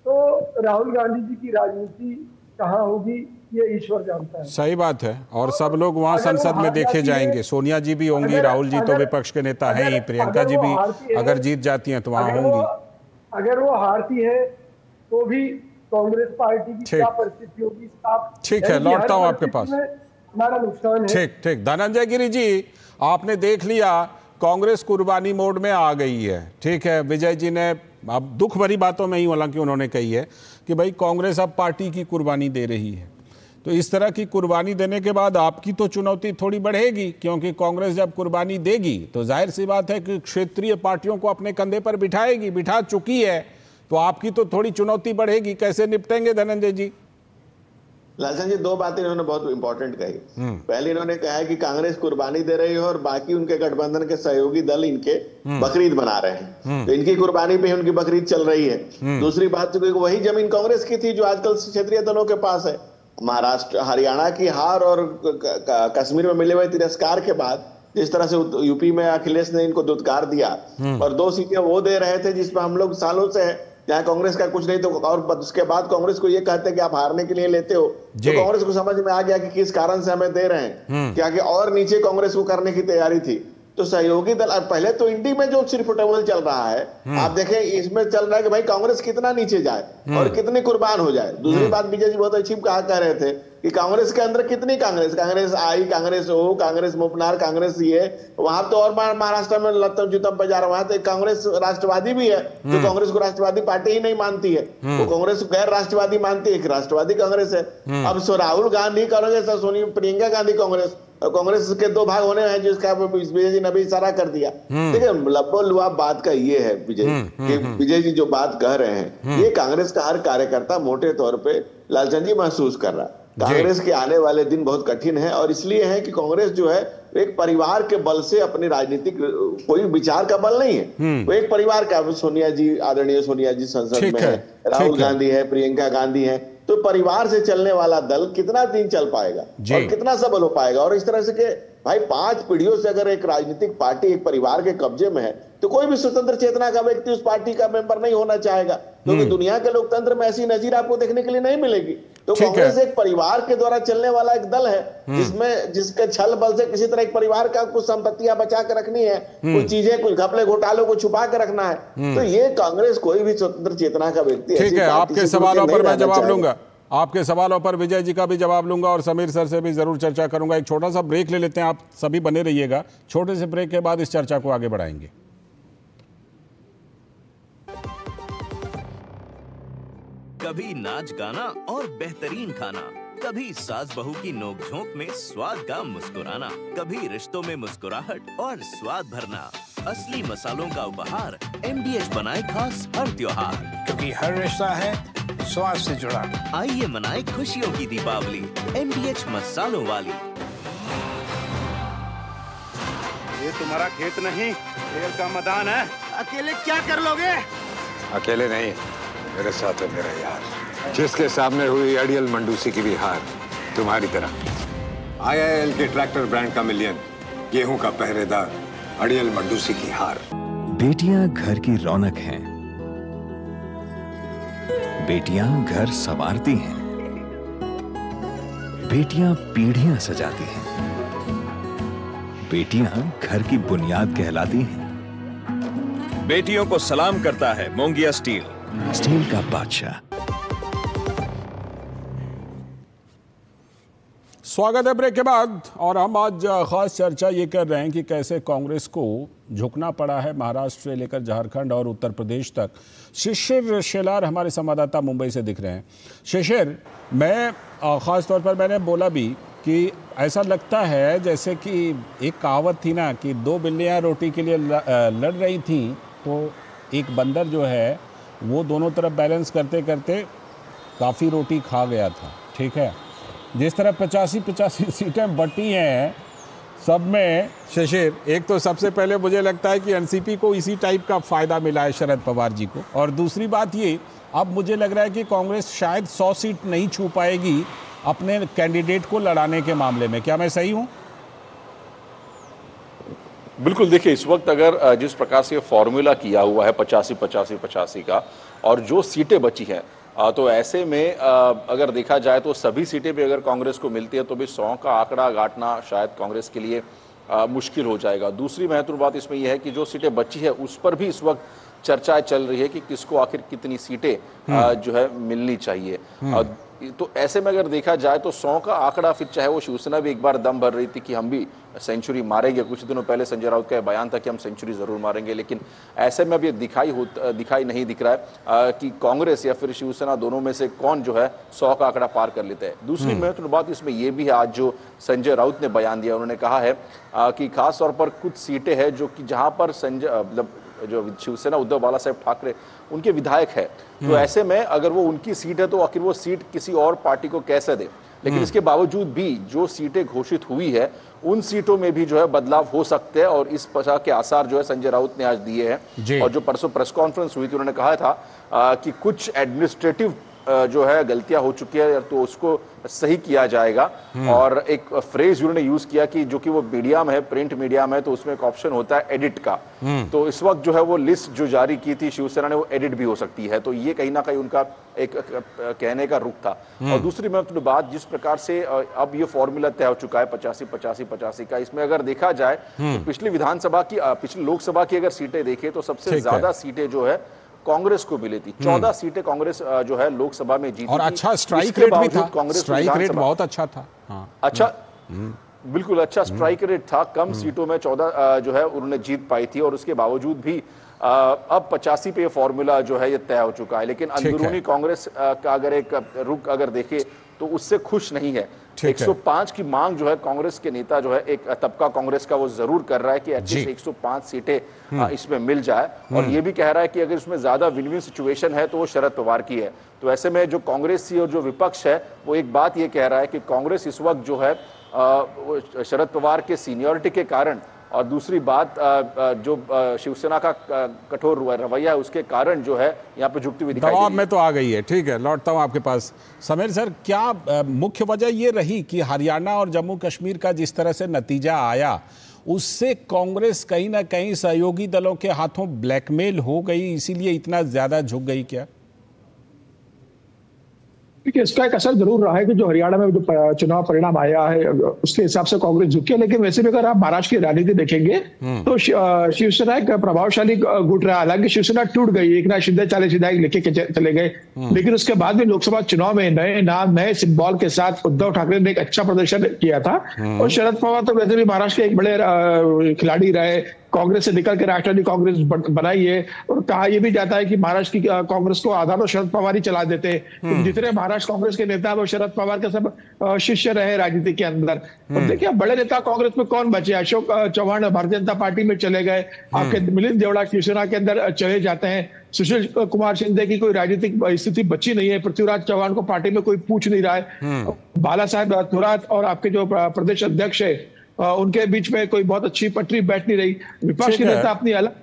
तो राहुल गांधी जी की राजनीति कहाँ होगी ये ईश्वर जानता है। सही बात है और सब लोग वहाँ संसद में देखे जाएँगे। सोनिया जी भी होंगी राहुल जी तो विपक्ष के नेता हैं ही प्रियंका जी भी अगर जीत जाती हैं तो वहाँ होंगी। अगर वो हारती है तो भी कांग्रेस पार्टी की क्या परिस्थिति होगी ठीक है लौटता हूँ आपके पास। हमारा नुकसान है। ठीक ठीक। धनंजय गिरी जी आपने देख लिया कांग्रेस कुर्बानी मोड में आ गई है। ठीक है विजय जी ने अब दुख भरी बातों में ही हालाँकि उन्होंने कही है कि भाई कांग्रेस अब पार्टी की कुर्बानी दे रही है। तो इस तरह की कुर्बानी देने के बाद आपकी तो चुनौती थोड़ी बढ़ेगी क्योंकि कांग्रेस जब कुर्बानी देगी तो ज़ाहिर सी बात है कि क्षेत्रीय पार्टियों को अपने कंधे पर बिठाएगी बिठा चुकी है। तो आपकी तो थोड़ी चुनौती बढ़ेगी कैसे निपटेंगे धनंजय जी? लालचंद जी दो बातें इन्होंने बहुत इंपॉर्टेंट कही। हम्म। पहले इन्होंने कहा है कि कांग्रेस कुर्बानी दे रही है और बाकी उनके गठबंधन के सहयोगी दल इनके हम्म। बकरीद बना रहे हैं। हम्म। तो इनकी कुर्बानी पे उनकी बकरीद चल रही है। दूसरी बात तो वही ज़मीन कांग्रेस की थी जो आजकल क्षेत्रीय दलों के पास है। महाराष्ट्र हरियाणा की हार और कश्मीर में मिले हुए तिरस्कार के बाद जिस तरह से यूपी में अखिलेश ने इनको दुत्कार दिया और दो सीटें वो दे रहे थे जिसमें हम लोग सालों से जहाँ कांग्रेस का कुछ नहीं तो और उसके बाद कांग्रेस को ये कहते हैं कि आप हारने के लिए लेते हो। तो कांग्रेस को समझ में आ गया कि किस कारण से हमें दे रहे हैं हम्म। क्या कि और नीचे कांग्रेस को करने की तैयारी थी। तो सहयोगी दल और पहले तो इंडी में जो सिर्फ़ टेबल चल रहा है हम्म। आप देखें इसमें चल रहा है कि भाई कांग्रेस कितना नीचे जाए हम्म। और कितनी कुर्बान हो जाए। दूसरी बात विजय जी बहुत अच्छी कहा कह रहे थे कि कांग्रेस के अंदर कितनी कांग्रेस कांग्रेस आई कांग्रेस हो कांग्रेस मुपनार कांग्रेस ये वहाँ तो और महाराष्ट्र में लतम जुतम रहा वहाँ तो कांग्रेस राष्ट्रवादी भी है जो कांग्रेस को राष्ट्रवादी पार्टी ही नहीं मानती है। तो कांग्रेस गैर राष्ट्रवादी मानती है एक राष्ट्रवादी कांग्रेस है। अब सो राहुल गांधी कांग्रेस सोनी प्रियंका गांधी कांग्रेस। कांग्रेस के दो भाग होने हैं जिसका विजय जी ने भी इशारा कर दिया। देखिए लब्बो लुआ बात का ये है विजय कि विजय जी जो बात कह रहे हैं ये कांग्रेस का हर कार्यकर्ता मोटे तौर पे लालचंद जी महसूस कर रहा है। कांग्रेस के आने वाले दिन बहुत कठिन है और इसलिए है कि कांग्रेस जो है एक परिवार के बल से अपनी राजनीतिक कोई विचार का बल नहीं है। हम्म। वो एक परिवार का सोनिया जी आदरणीय सोनिया जी संसद में है राहुल गांधी है प्रियंका गांधी है। तो परिवार से चलने वाला दल कितना दिन चल पाएगा? और कितना सबल हो पाएगा? और इस तरह से के भाई पाँच पीढ़ियों से अगर एक राजनीतिक पार्टी एक परिवार के कब्जे में है तो कोई भी स्वतंत्र चेतना का व्यक्ति उस पार्टी का मेंबर नहीं होना चाहेगा। क्योंकि हम्म। दुनिया के लोकतंत्र में ऐसी नजीर आपको देखने के लिए नहीं मिलेगी। तो कांग्रेस एक परिवार के द्वारा चलने वाला एक दल है हम्म। जिसमें जिसके छल बल से किसी तरह एक परिवार का कुछ संपत्तियाँ बचा के रखनी है हम्म। कुछ चीज़ें कुछ घपले घोटालों को छुपा के रखना है तो ये कांग्रेस कोई भी स्वतंत्र चेतना का व्यक्ति ठीक है आपके सवालों पर मैं जवाब लूँगा। आपके सवालों पर विजय जी का भी जवाब लूँगा और समीर सर से भी ज़रूर चर्चा करूँगा। एक छोटा सा ब्रेक ले लेते हैं आप सभी बने रहिएगा। छोटे से ब्रेक के बाद इस चर्चा को आगे बढ़ाएँगे। कभी नाच गाना और बेहतरीन खाना कभी सास बहू की नोक झोंक में स्वाद का मुस्कुराना कभी रिश्तों में मुस्कुराहट और स्वाद भरना। असली मसालों का उपहार एमडीएच बनाए खास हर त्योहार। क्योंकि हर रिश्ता है स्वाद से जुड़ा। आइए मनाए खुशियों की दीपावली एमडीएच मसालों वाली। ये तुम्हारा खेत नहीं खेल का मैदान है। अकेले क्या कर लोगे? अकेले नहीं। मेरे साथ है मेरा यार। जिसके सामने हुई अडियल मंडूसी की भी हार, तुम्हारी तरह। आईआईएल के ट्रैक्टर ब्रांड का मिलियन, गेहूँ का पहरेदार, अड़ियल मंडूसी की हार। बेटियाँ घर की रौनक हैं। बेटियाँ घर संवारती हैं। बेटियाँ पीढ़ियाँ सजाती हैं। बेटियाँ घर की बुनियाद कहलाती हैं। बेटियों को सलाम करता है मोंगिया स्टील। स्टील का बादशाह। स्वागत है ब्रेक के बाद, और हम आज खास चर्चा ये कर रहे हैं कि कैसे कांग्रेस को झुकना पड़ा है महाराष्ट्र से लेकर झारखंड और उत्तर प्रदेश तक। शिशिर शेलार हमारे संवाददाता मुंबई से दिख रहे हैं। शिशिर, मैं ख़ास तौर पर मैंने बोला भी कि ऐसा लगता है जैसे कि एक कहावत थी ना कि दो बिल्लियाँ रोटी के लिए लड़ रही थी तो एक बंदर जो है वो दोनों तरफ़ बैलेंस करते करते काफ़ी रोटी खा गया था, ठीक है? जिस तरह पचासी पचासी सीटें बटी हैं, सब में शशिर एक तो सबसे पहले मुझे लगता है कि एनसीपी को इसी टाइप का फ़ायदा मिला है शरद पवार जी को। और दूसरी बात ये, अब मुझे लग रहा है कि कांग्रेस शायद सौ सीट नहीं छू पाएगी अपने कैंडिडेट को लड़ाने के मामले में। क्या मैं सही हूँ? बिल्कुल देखिए इस वक्त अगर जिस प्रकार से फॉर्मूला किया हुआ है पचासी पचासी पचासी का और जो सीटें बची हैं तो ऐसे में अगर देखा जाए तो सभी सीटें भी अगर कांग्रेस को मिलती है तो भी सौ का आंकड़ा गांठना शायद कांग्रेस के लिए मुश्किल हो जाएगा दूसरी महत्वपूर्ण बात इसमें यह है कि जो सीटें बची है उस पर भी इस वक्त चर्चाएँ चल रही है कि किसको आखिर कितनी सीटें हम्म। जो है मिलनी चाहिए हम्म। तो ऐसे में अगर देखा जाए तो सौ का आंकड़ा फिर चाहे वो शिवसेना भी एक बार दम भर रही थी कि हम भी सेंचुरी मारेंगे कुछ दिनों पहले संजय राउत का बयान था कि हम सेंचुरी ज़रूर मारेंगे लेकिन ऐसे में अभी दिखाई हो दिखाई नहीं दिख रहा है कि कांग्रेस या फिर शिवसेना दोनों में से कौन जो है सौ का आंकड़ा पार कर लेते हैं दूसरी हम्म। महत्वपूर्ण बात इसमें यह भी है आज जो संजय राउत ने बयान दिया उन्होंने कहा है कि खास तौर पर कुछ सीटें हैं जो कि जहाँ पर संजय मतलब जो शिवसेना उद्धव बाला साहेब ठाकरे उनके विधायक है तो हम्म। ऐसे में अगर वो उनकी सीट है तो आखिर वो सीट किसी और पार्टी को कैसे दे लेकिन हम्म। इसके बावजूद भी जो सीटें घोषित हुई है उन सीटों में भी जो है बदलाव हो सकते हैं और इस प्रकार के आसार जो है संजय राउत ने आज दिए हैं और जो परसों प्रेस कॉन्फ्रेंस हुई थी उन्होंने कहा था आ, कि कुछ एडमिनिस्ट्रेटिव जो है गलतियाँ हो चुकी है तो उसको सही किया जाएगा हम्म। और एक फ्रेज उन्होंने यूज़ किया कि जो कि वो मीडिया में है प्रिंट मीडिया में तो उसमें एक ऑप्शन होता है एडिट का हम्म। तो इस वक्त जो है वो लिस्ट जो जारी की थी शिवसेना ने वो एडिट भी हो सकती है तो ये कहीं ना कहीं उनका एक कहने का रुख था हम्म। और दूसरी महत्वपूर्ण बात जिस प्रकार से अब ये फॉर्मूला तय हो चुका है पचासी पचासी पचासी का इसमें अगर देखा जाए तो पिछली विधानसभा की पिछली लोकसभा की अगर सीटें देखें तो सबसे ज़्यादा सीटें जो है कांग्रेस को मिली थी चौदह हम्म। सीटें कांग्रेस जो है लोकसभा में जीती और अच्छा स्ट्राइक रेट भी था। कांग्रेस स्ट्राइक रेट बहुत अच्छा था। हाँ। अच्छा? हम्म। बिल्कुल अच्छा स्ट्राइक रेट था। कम हम्म। सीटों में चौदह जो है उन्होंने जीत पाई थी और उसके बावजूद भी अब पचासी पे फॉर्मूला जो है ये तय हो चुका है। लेकिन अंदरूनी कांग्रेस का अगर एक रुख अगर देखे तो उससे खुश नहीं है। 105 की मांग जो है कांग्रेस के नेता जो है एक तबका कांग्रेस का वो ज़रूर कर रहा है कि एटलीस्ट 105 सीटें हम्म। इसमें मिल जाए और हम्म। ये भी कह रहा है कि अगर इसमें ज़्यादा विन विन सिचुएशन है तो वो शरद पवार की है तो ऐसे में जो कांग्रेस और जो विपक्ष है वो एक बात ये कह रहा है कि कांग्रेस इस वक्त जो है शरद पवार के सीनियोरिटी के कारण और दूसरी बात जो शिवसेना का कठोर रवैया है उसके कारण जो है यहाँ पे झुकती हुई दिखाई में तो आ गई है। ठीक है लौटता हूँ आपके पास। समीर सर क्या मुख्य वजह ये रही कि हरियाणा और जम्मू कश्मीर का जिस तरह से नतीजा आया उससे कांग्रेस कहीं ना कहीं सहयोगी दलों के हाथों ब्लैकमेल हो गई इसीलिए इतना ज़्यादा झुक गई क्या? देखिए इसका एक असर ज़रूर रहा है कि जो हरियाणा में जो चुनाव परिणाम आया है उसके हिसाब से कांग्रेस झुकी है लेकिन वैसे भी अगर आप महाराष्ट्र की राजनीति देखेंगे हम्म। तो शिवसेना एक प्रभावशाली गुट रहा हालाँकि शिवसेना टूट गई एक नाथ शिंदे चालीस विधायक लेके चले गए हम्म। लेकिन उसके बाद भी लोकसभा चुनाव में नए नाम नए सिम्बॉल के साथ उद्धव ठाकरे ने एक अच्छा प्रदर्शन किया था हम्म। और शरद पवार तो वैसे भी महाराष्ट्र के एक बड़े खिलाड़ी रहे कांग्रेस से निकल के राष्ट्रवादी कांग्रेस बनाई है और कहा यह भी जाता है कि महाराष्ट्र की कांग्रेस को आधा तो शरद पवार ही चला देते। हैं हम्म। जितने महाराष्ट्र कांग्रेस के नेता वो शरद पवार के सब शिष्य रहे राजनीति के अंदर। और हम्म। देखिए बड़े नेता कांग्रेस में कौन बचे? अशोक चौहान भारतीय जनता पार्टी में चले गए। हम्म। आपके मिलिंद देवड़ा शिवसेना के अंदर चले जाते हैं। सुशील कुमार शिंदे की कोई राजनीतिक स्थिति बची नहीं है। पृथ्वीराज चौहान को पार्टी में कोई पूछ नहीं रहा है। बाला साहेब थोरात और आपके जो प्रदेश अध्यक्ष है उनके बीच में कोई बहुत अच्छी पटरी बैठ नहीं रही। विपक्ष के नेता अपनी अलग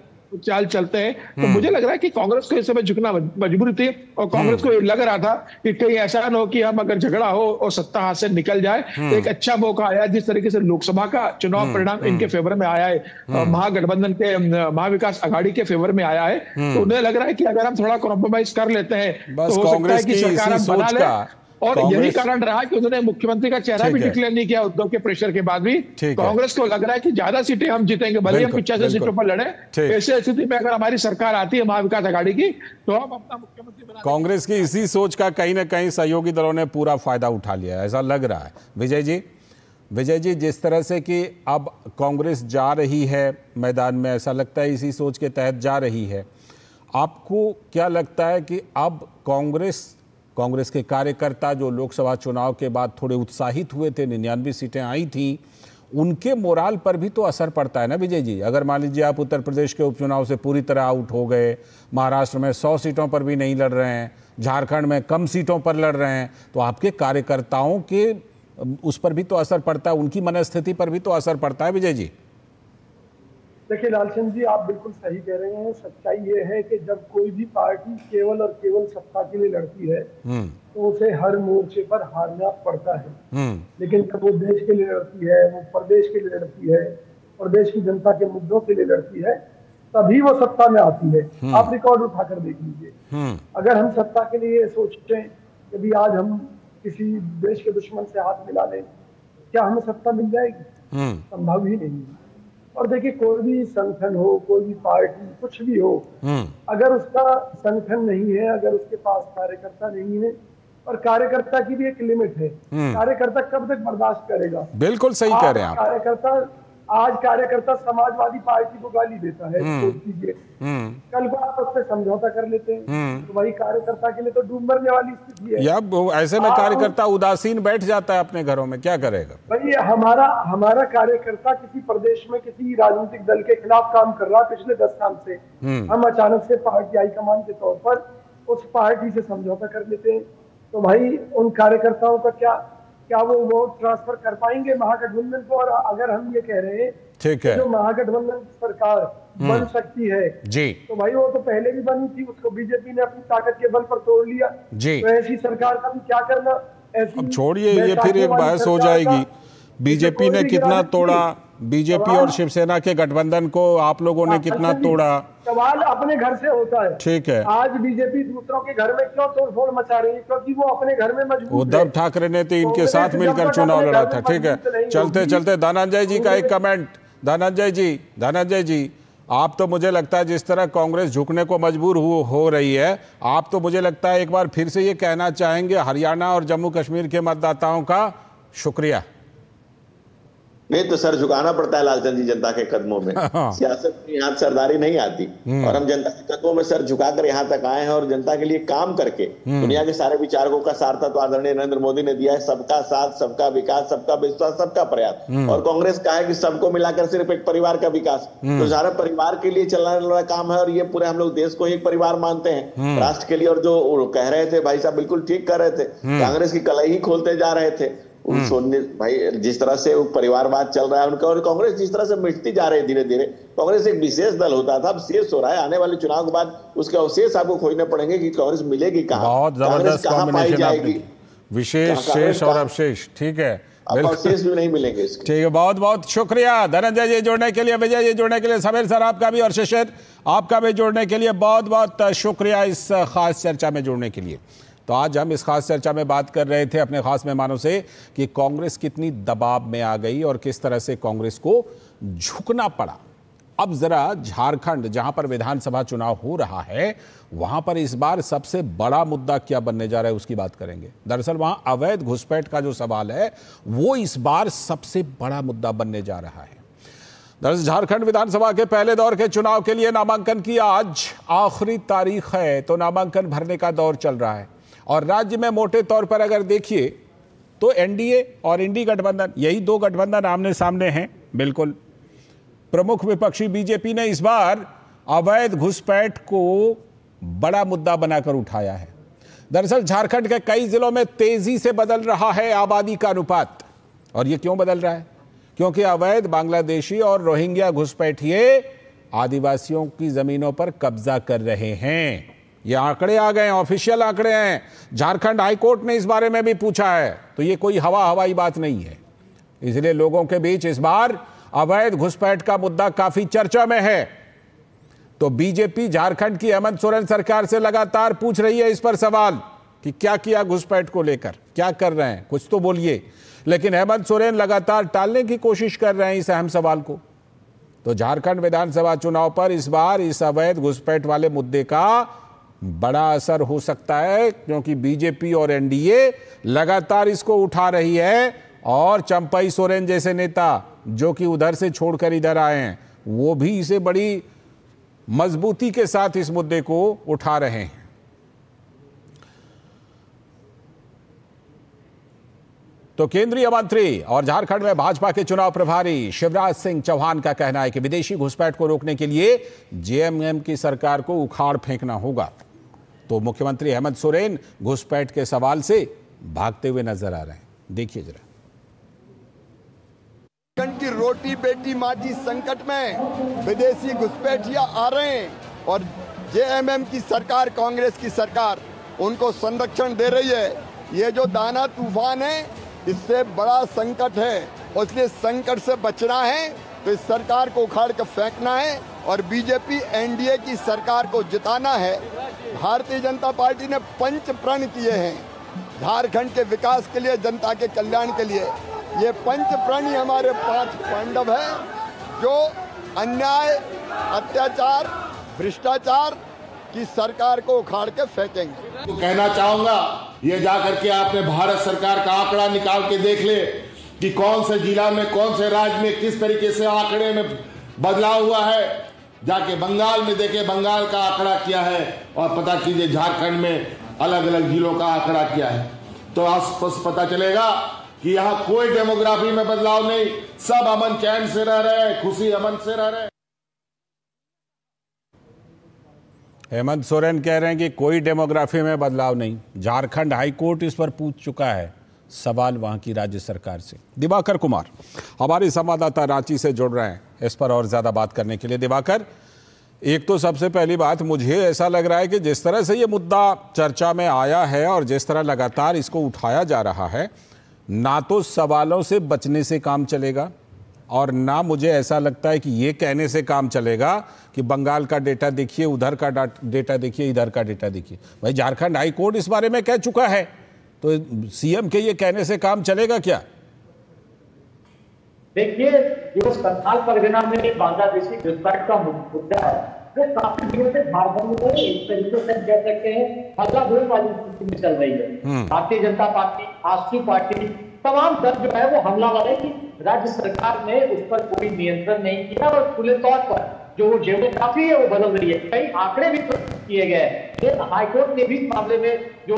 चाल चलते हैं। तो हम्म। मुझे लग रहा है कि कांग्रेस को इस समय झुकना मजबूरी थी और कांग्रेस को लग रहा था कि कहीं ऐसा न हो कि हम अगर झगड़ा हो और सत्ता हाथ से निकल जाए तो हम्म। एक अच्छा मौका आया जिस तरीके से लोकसभा का चुनाव हम्म। परिणाम इनके फेवर में आया है। महागठबंधन के महाविकास अघाड़ी के फेवर में आया है। तो उन्हें लग रहा है कि अगर हम थोड़ा कॉम्प्रोमाइज कर लेते हैं तो हो सकता है कि सरकार हम बना ले। और यही कारण रहा कि उन्होंने मुख्यमंत्री का चेहरा भी डिक्लेयर नहीं किया उद्धव के प्रेशर के बाद भी। कांग्रेस को लग रहा है कि ज़्यादा सीटें हम जीतेंगे भले हम पिचासी सीटों पर लड़े। ऐसे स्थिति में अगर हमारी सरकार आती है महाविकास आघाड़ी की तो हम अपना मुख्यमंत्री कांग्रेस की इसी सोच का कहीं ना कहीं सहयोगी दलों ने पूरा फ़ायदा उठा लिया ऐसा लग रहा है। विजय जी विजय जी जिस तरह से कि अब कांग्रेस जा रही है मैदान में ऐसा लगता है इसी सोच के तहत जा रही है। आपको क्या लगता है कि अब कांग्रेस कांग्रेस के कार्यकर्ता जो लोकसभा चुनाव के बाद थोड़े उत्साहित हुए थे, निन्यानवे सीटें आई थी, उनके मोराल पर भी तो असर पड़ता है ना विजय जी? अगर मान लीजिए आप उत्तर प्रदेश के उपचुनाव से पूरी तरह आउट हो गए, महाराष्ट्र में सौ सीटों पर भी नहीं लड़ रहे हैं, झारखंड में कम सीटों पर लड़ रहे हैं तो आपके कार्यकर्ताओं के उस पर भी तो असर पड़ता है, उनकी मनस्थिति पर भी तो असर पड़ता है विजय जी? देखिए लालचंद जी आप बिल्कुल सही कह रहे हैं। सच्चाई ये है कि जब कोई भी पार्टी केवल और केवल सत्ता के लिए लड़ती है तो उसे हर मोर्चे पर हारना पड़ता है। लेकिन जब वो देश के लिए लड़ती है वो प्रदेश के लिए लड़ती है प्रदेश की जनता के मुद्दों के लिए लड़ती है तभी वो सत्ता में आती है। आप रिकॉर्ड उठाकर देख लीजिए। अगर हम सत्ता के लिए सोचते कि भी आज हम किसी देश के दुश्मन से हाथ मिला लें क्या हमें सत्ता मिल जाएगी? संभव ही नहीं है। और देखिए कोई भी संगठन हो कोई भी पार्टी कुछ भी हो अगर उसका संगठन नहीं है अगर उसके पास कार्यकर्ता नहीं है और कार्यकर्ता की भी एक लिमिट है कार्यकर्ता कब तक बर्दाश्त करेगा? बिल्कुल सही कह रहे हैं आप कार्यकर्ता आज कार्यकर्ता समाजवादी पार्टी को गाली देता है कीजिए कल को आप उससे समझौता कर लेते हैं। तो वही कार्यकर्ता के लिए तो डूब मरने वाली स्थिति है। या वो ऐसे में कार्यकर्ता उदासीन बैठ जाता है अपने घरों में क्या करेगा? भाई हमारा हमारा कार्यकर्ता किसी प्रदेश में किसी राजनीतिक दल के खिलाफ काम कर रहा है पिछले दस साल से। हम अचानक से पार्टी हाईकमान के तौर पर उस पार्टी से समझौता कर लेते हैं। तो भाई उन कार्यकर्ताओं का क्या क्या वो वोट ट्रांसफ़र कर पाएँगे महागठबंधन को? और अगर हम ये कह रहे हैं ठीक है। जो महागठबंधन सरकार बन सकती है जी। तो भाई वो तो पहले भी बनी थी उसको बीजेपी ने अपनी ताकत के बल पर तोड़ लिया। जी। तो ऐसी सरकार का भी क्या करना? ऐसी अब छोड़िए ये फिर एक बहस हो जाएगी। बीजेपी ने कितना तोड़ा? बीजेपी और शिवसेना के गठबंधन को आप लोगों ने कितना तोड़ा? सवाल अपने घर से होता है। ठीक है। आज बीजेपी दूसरों के घर में क्यों तोड़फोड़ मचा रही है? क्योंकि वो अपने घर में मज़बूत उद्धव ठाकरे ने तो इनके साथ मिलकर चुनाव लड़ा था ठीक है? चलते चलते धनंजय जी का एक कमेंट। धनंजय जी धनंजय जी आप तो मुझे लगता है जिस तरह कांग्रेस झुकने को मजबूर हो, हो रही है आप तो मुझे लगता है एक बार फिर से ये कहना चाहेंगे हरियाणा और जम्मू कश्मीर के मतदाताओं का शुक्रिया। नहीं तो सर झुकाना पड़ता है लालचंद जी जनता के कदमों में। सियासत में यहाँ सरदारी नहीं आती। और हम जनता के कदमों में सर झुकाकर यहाँ तक आए हैं और जनता के लिए काम करके दुनिया के सारे विचारकों का सार्थक तो आदरणीय नरेंद्र मोदी ने दिया है सबका साथ सबका विकास सबका विश्वास सबका प्रयास। और कांग्रेस का है कि सबको मिलाकर सिर्फ़ एक परिवार का विकास। तो सारा परिवार के लिए चलने वाला काम है और ये पूरे हम लोग देश को एक परिवार मानते हैं। राष्ट्र के लिए और जो कह रहे थे भाई साहब बिल्कुल ठीक कर रहे थे। कांग्रेस की कलई ही खोलते जा रहे थे। सोने भाई जिस तरह से परिवारवाद चल रहा है उनका और कांग्रेस जिस तरह से मिटती जा रही है धीरे धीरे कांग्रेस एक विशेष दल होता था अब शेष हो रहा है आने वाले चुनाव के बाद उसके अवशेष आपको खोजने पड़ेंगे कि कांग्रेस मिलेगी कहाँ। बहुत ज़बरदस्त कॉम्बिनेशन आपने विशेष शेष और अवशेष ठीक है अवशेष भी नहीं मिलेंगे ठीक है बहुत बहुत शुक्रिया धनंजय जी जुड़ने के लिए विजय जी जुड़ने के लिए समीर सर आपका भी और शिशिर आपका भी जुड़ने के लिए बहुत बहुत शुक्रिया इस खास चर्चा में जुड़ने के लिए। तो आज हम इस खास चर्चा में बात कर रहे थे अपने खास मेहमानों से कि कांग्रेस कितनी दबाव में आ गई और किस तरह से कांग्रेस को झुकना पड़ा। अब जरा झारखंड, जहाँ पर विधानसभा चुनाव हो रहा है, वहाँ पर इस बार सबसे बड़ा मुद्दा क्या बनने जा रहा है उसकी बात करेंगे। दरअसल वहाँ अवैध घुसपैठ का जो सवाल है, वो इस बार सबसे बड़ा मुद्दा बनने जा रहा है। दरअसल झारखंड विधानसभा के पहले दौर के चुनाव के लिए नामांकन की आज आखिरी तारीख है तो नामांकन भरने का दौर चल रहा है। और राज्य में मोटे तौर पर अगर देखिए तो एनडीए और इंडी गठबंधन, यही दो गठबंधन आमने सामने हैं, बिल्कुल। प्रमुख विपक्षी बीजेपी ने इस बार अवैध घुसपैठ को बड़ा मुद्दा बनाकर उठाया है। दरअसल झारखंड के कई जिलों में तेज़ी से बदल रहा है आबादी का अनुपात। और ये क्यों बदल रहा है? क्योंकि अवैध बांग्लादेशी और रोहिंग्या घुसपैठिए आदिवासियों की जमीनों पर कब्जा कर रहे हैं। ये आंकड़े आ गए ऑफिशियल आंकड़े हैं। झारखंड हाईकोर्ट ने इस बारे में भी पूछा है। तो ये कोई हवा हवाई बात नहीं है। इसलिए लोगों के बीच इस बार अवैध घुसपैठ का मुद्दा काफ़ी चर्चा में है। तो बीजेपी झारखंड की हेमंत सोरेन सरकार से लगातार पूछ रही है इस पर सवाल कि क्या किया घुसपैठ को लेकर? क्या कर रहे हैं? कुछ तो बोलिए। लेकिन हेमंत सोरेन लगातार टालने की कोशिश कर रहे हैं इस अहम सवाल को। तो झारखंड विधानसभा चुनाव पर इस बार इस अवैध घुसपैठ वाले मुद्दे का बड़ा असर हो सकता है क्योंकि बीजेपी और एनडीए लगातार इसको उठा रही है और चंपई सोरेन जैसे नेता जो कि उधर से छोड़कर इधर आए हैं, वो भी इसे बड़ी मजबूती के साथ इस मुद्दे को उठा रहे हैं। तो केंद्रीय मंत्री और झारखंड में भाजपा के चुनाव प्रभारी शिवराज सिंह चौहान का कहना है कि विदेशी घुसपैठ को रोकने के लिए जेएमएम की सरकार को उखाड़ फेंकना होगा। तो मुख्यमंत्री हेमंत सोरेन घुसपैठ के सवाल से भागते हुए नज़र आ रहे हैं। देखिए जरा। की रोटी बेटी माटी संकट में, विदेशी घुसपैठिया आ रहे हैं और जेएमएम की सरकार, कांग्रेस की सरकार उनको संरक्षण दे रही है। ये जो दाना तूफ़ान है, इससे बड़ा संकट है और इसलिए संकट से बचना है तो इस सरकार को उखाड़ कर फेंकना है। और बीजेपी एनडीए की सरकार को जिताना है, भारतीय जनता पार्टी ने पंच प्रण किए हैं झारखंड के विकास के लिए, जनता के कल्याण के लिए। ये पंच प्रण ही हमारे पाँच पांडव है, जो अन्याय, अत्याचार, भ्रष्टाचार की सरकार को उखाड़ के फेंकेंगे। तो कहना चाहूँगा, ये जाकर के आपने भारत सरकार का आंकड़ा निकाल के देख ले कि कौन से जिला में, कौन से राज्य में किस तरीके से आंकड़े में बदलाव हुआ है। जाके बंगाल में देखे, बंगाल का आंकड़ा क्या है और पता कीजिए झारखंड में अलग अलग जिलों का आंकड़ा क्या है। तो आसपास पता चलेगा कि यहाँ कोई डेमोग्राफी में बदलाव नहीं, सब अमन चैन से रह रहे हैं, खुशी अमन से रह रहे हेमंत सोरेन कह रहे हैं कि कोई डेमोग्राफी में बदलाव नहीं, झारखंड हाईकोर्ट इस पर पूछ चुका है, सवाल वहाँ की राज्य सरकार से। दिवाकर कुमार, हमारी संवाददाता रांची से जुड़ रहे हैं। इस पर और ज़्यादा बात करने के लिए। दिवाकर, एक तो सबसे पहली बात, मुझे ऐसा लग रहा है कि जिस तरह से ये मुद्दा चर्चा में आया है और जिस तरह लगातार इसको उठाया जा रहा है, ना तो सवालों से बचने से काम चलेगा और ना मुझे ऐसा लगता है कि ये कहने से काम चलेगा कि बंगाल का डेटा देखिए, उधर का डेटा देखिए, इधर का डेटा देखिए। भाई, झारखंड हाई कोर्ट इस बारे में कह चुका है तो सीएम के ये कहने से काम चलेगा क्या? देखिए जो संथाल परगना में बांग्लादेशी घुसपैठ का मुद्दा है। वो काफ़ी दिनों से झारखंड में एक तरीके से कह सकते हैं हल्ला धुल वाली स्थिति में चल रही है। भारतीय जनता पार्टी आसू पार्टी तमाम दल जो है वो हमला वाले की राज्य सरकार ने उस पर कोई नियंत्रण नहीं किया और खुले तौर पर जो वो जियोग्राफी है वो बदल रही है। कई आंकड़े भी प्रस्तुत किए गए हाईकोर्ट ने भी इस मामले में जो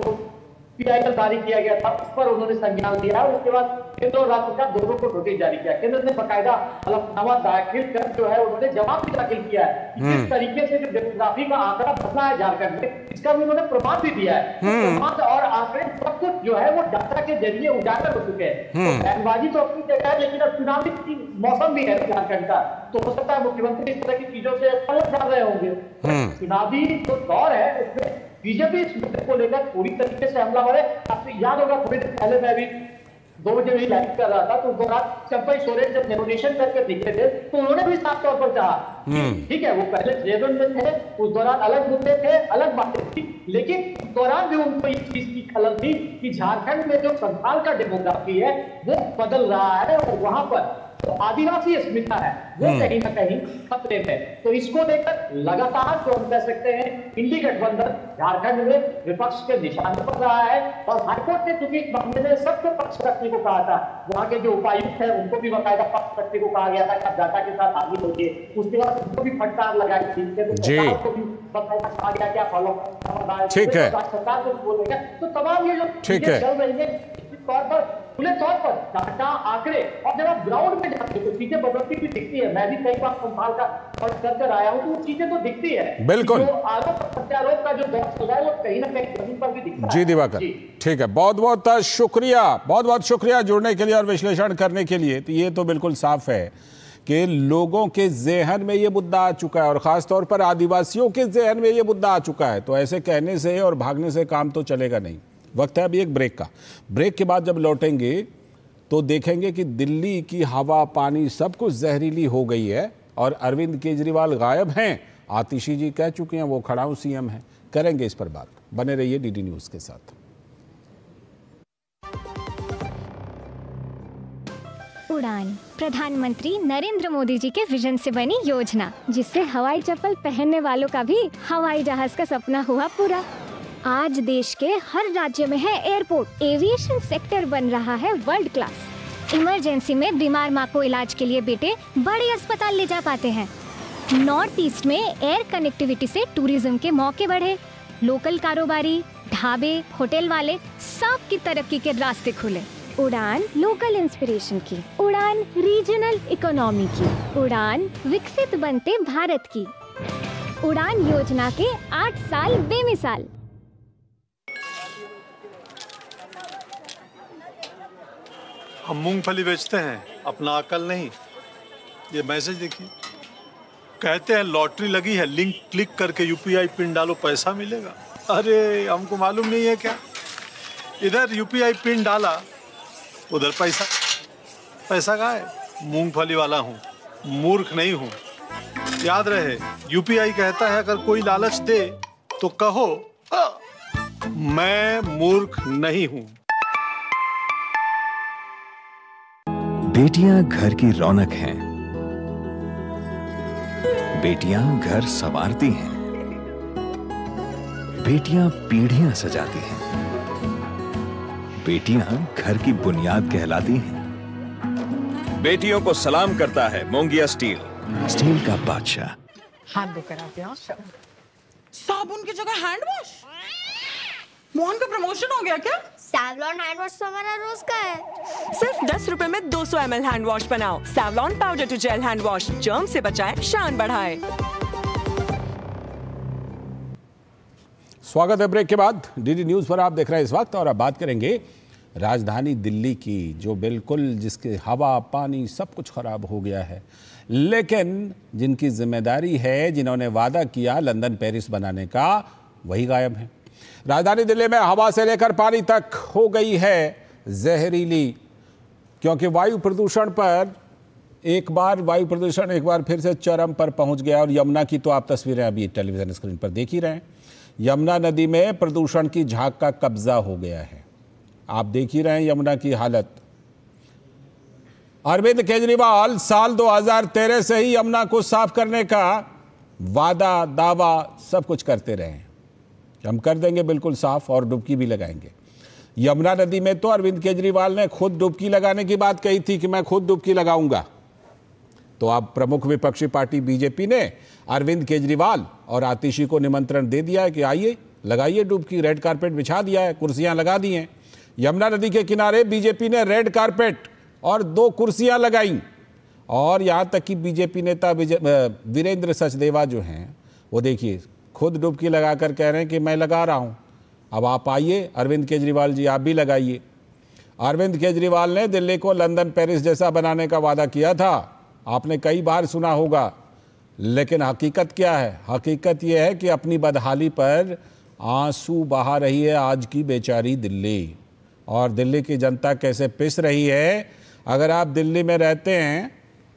पीआईएल जारी किया गया था उस पर उन्होंने संज्ञान लिया और उसके बाद केंद्र और राज्य सरकार दोनों को नोटिस जारी किया। केंद्र ने बकायदा हलफनामा दाखिल कर जो है उन्होंने जवाब भी दाखिल किया है किस तरीके से जो डेमोग्राफी का आंकड़ा बदला है झारखंड में इसका भी उन्होंने प्रमाण भी दिया है। प्रमाण और आंकड़े सब कुछ जो है वो डाटा के ज़रिए उजागर हो चुके हैं। बयानबाजी तो अपनी जगह है लेकिन अब चुनावी मौसम भी है झारखंड का। तो हो सकता है मुख्यमंत्री इस तरह की चीज़ों से अलग जा रहे होंगे। चुनावी जो दौर है उसमें बीजेपी इस मुद्दे को लेकर पूरी तरीके से हमलावर है आपको याद होगा थोड़ी देर पहले मैं भी दो बजे भी लाइव कर रहा था तो उस दौरान चंपई सोरेन जब नेगोशिएशन करके दिखे थे तो उन्होंने भी साफ़ तौर पर कहा ठीक है वो पहले जेवन में थे उस दौरान अलग मुद्दे थे अलग बातें थी लेकिन उस दौरान भी उनको इस चीज़ की खलल थी कि झारखंड में जो संथाल का डेमोग्राफी है वो बदल रहा है और वहाँ पर तो आदिवासी अस्मिता है वो कहीं ना कहीं खतरे में तो इसको लेकर लगातार जो हम कह सकते हैं इंडी गठबंधन झारखंड में विपक्ष के निशान पर रहा है और हाईकोर्ट ने चूँकि मामले में सबको पक्ष रखने को कहा था वहाँ के जो उपायुक्त है उनको भी बकायदा पक्ष रखने को कहा गया था कि आप डाटा के साथ आगे होंगे उसके बाद उनको भी फटकार लगाई थी सरकार को भी बकायदा कहा गया कि आप फॉलो ठीक है। सरकार को बोलेगा तो तमाम ये जो ठीक है। चल रही है तौर पर खुले तौर पर डाटा आंकड़े और जब आप ग्राउंड में जाते हैं तो चीज़ें बदलती भी दिखती है। मैं भी कई बार संभाल का और कर कर आया हूँ तो वो चीज़ें तो दिखती है। बिल्कुल। आरोप प्रत्यारोप का जो दौर चल रहा है वो कहीं ना कहीं ज़मीन पर भी दिखता जी दिवाकर ठीक है। बहुत बहुत शुक्रिया बहुत बहुत शुक्रिया जुड़ने के लिए और विश्लेषण करने के लिए। तो ये तो बिल्कुल साफ़ है कि लोगों के जहन में ये मुद्दा आ चुका है और ख़ास तौर पर आदिवासियों के जहन में ये मुद्दा आ चुका है। तो ऐसे कहने से और भागने से काम तो चलेगा नहीं। वक्त है अभी एक ब्रेक का। ब्रेक के बाद जब लौटेंगे तो देखेंगे कि दिल्ली की हवा, पानी सब कुछ जहरीली हो गई है और अरविंद केजरीवाल गायब हैं। आतिशी जी कह चुके हैं, वो खड़ाऊ सीएम हैं। करेंगे इस पर बात। बने रहिए डीडी न्यूज़ के साथ। उड़ान, प्रधानमंत्री नरेंद्र मोदी जी के विजन से बनी योजना, जिससे हवाई चप्पल पहनने वालों का भी हवाई जहाज़ का सपना हुआ पूरा। आज देश के हर राज्य में है एयरपोर्ट। एविएशन सेक्टर बन रहा है वर्ल्ड क्लास इमरजेंसी में बीमार माँ को इलाज के लिए बेटे बड़े अस्पताल ले जा पाते हैं। नॉर्थ ईस्ट में एयर कनेक्टिविटी से टूरिज़्म के मौके बढ़े। लोकल कारोबारी, ढाबे होटल वाले सब की तरक्की के रास्ते खुले। उड़ान लोकल इंस्पिरेशन की, उड़ान रीजनल इकोनॉमी की, उड़ान विकसित बनते भारत की। उड़ान योजना के आठ साल बेमिसाल। हम मूंगफली बेचते हैं अपना अकल नहीं। ये मैसेज देखिए। कहते हैं लॉटरी लगी है लिंक क्लिक करके यूपीआई पिन डालो पैसा मिलेगा। अरे हमको मालूम नहीं है क्या? इधर यूपीआई पिन डाला उधर पैसा। पैसा कहाँ है? मूंगफली वाला हूँ मूर्ख नहीं हूँ। याद रहे यूपीआई कहता है अगर कोई लालच दे तो कहो "अ, मैं मूर्ख नहीं हूँ। बेटियाँ घर की रौनक हैं। बेटियाँ घर संवारती हैं। बेटियाँ पीढ़ियाँ सजाती हैं। बेटियाँ घर की बुनियाद कहलाती हैं। बेटियों को सलाम करता है मोंगिया स्टील। स्टील का बादशाह। हाथ धोकर आते हैं साबुन की जगह हैंड वॉश मोहन का प्रमोशन हो गया क्या? सैवलॉन हैंड वॉश तो हमारा रोज का है। सिर्फ़ दस रुपए में 200 सौ एम हैंड वॉश बनाओ। Savlon powder to gel hand wash germ से बचाए शान बढ़ाए। स्वागत है ब्रेक के बाद। डीडी न्यूज़ पर आप देख रहे हैं इस वक्त और अब बात करेंगे राजधानी दिल्ली की जो बिल्कुल जिसके हवा पानी सब कुछ खराब हो गया है। लेकिन जिनकी ज़िम्मेदारी है जिन्होंने वादा किया लंदन पेरिस बनाने का वही गायब है। राजधानी दिल्ली में हवा से लेकर पानी तक हो गई है जहरीली, क्योंकि वायु प्रदूषण पर एक बार, वायु प्रदूषण एक बार फिर से चरम पर पहुँच गया और यमुना की तो आप तस्वीरें अभी टेलीविज़न स्क्रीन पर देख ही रहे हैं। यमुना नदी में प्रदूषण की झाग का कब्जा हो गया है। आप देख ही रहे हैं यमुना की हालत। अरविंद केजरीवाल साल 2013 से ही यमुना को साफ़ करने का वादा, दावा सब कुछ करते रहे हैं। हम कर देंगे बिल्कुल साफ़ और डुबकी भी लगाएँगे। यमुना नदी में तो अरविंद केजरीवाल ने खुद डुबकी लगाने की बात कही थी कि मैं खुद डुबकी लगाऊँगा। तो अब प्रमुख विपक्षी पार्टी बीजेपी ने अरविंद केजरीवाल और आतिशी को निमंत्रण दे दिया है कि आइए, लगाइए डुबकी, रेड कारपेट बिछा दिया है, कुर्सियाँ लगा दी हैं। यमुना नदी के किनारे बीजेपी ने रेड कारपेट और दो कुर्सियाँ लगाई। और यहाँ तक कि बीजेपी नेता वीरेंद्र सचदेवा जो हैं, वो देखिए खुद डुबकी लगा कर कह रहे हैं कि मैं लगा रहा हूँ। अब आप आइए, अरविंद केजरीवाल जी, आप भी लगाइए। अरविंद केजरीवाल ने दिल्ली को लंदन, पेरिस जैसा बनाने का वादा किया था। आपने कई बार सुना होगा। लेकिन हकीकत क्या है? हकीकत यह है कि अपनी बदहाली पर आँसू बहा रही है आज की बेचारी दिल्ली। और दिल्ली की जनता कैसे पिस रही है? अगर आप दिल्ली में रहते हैं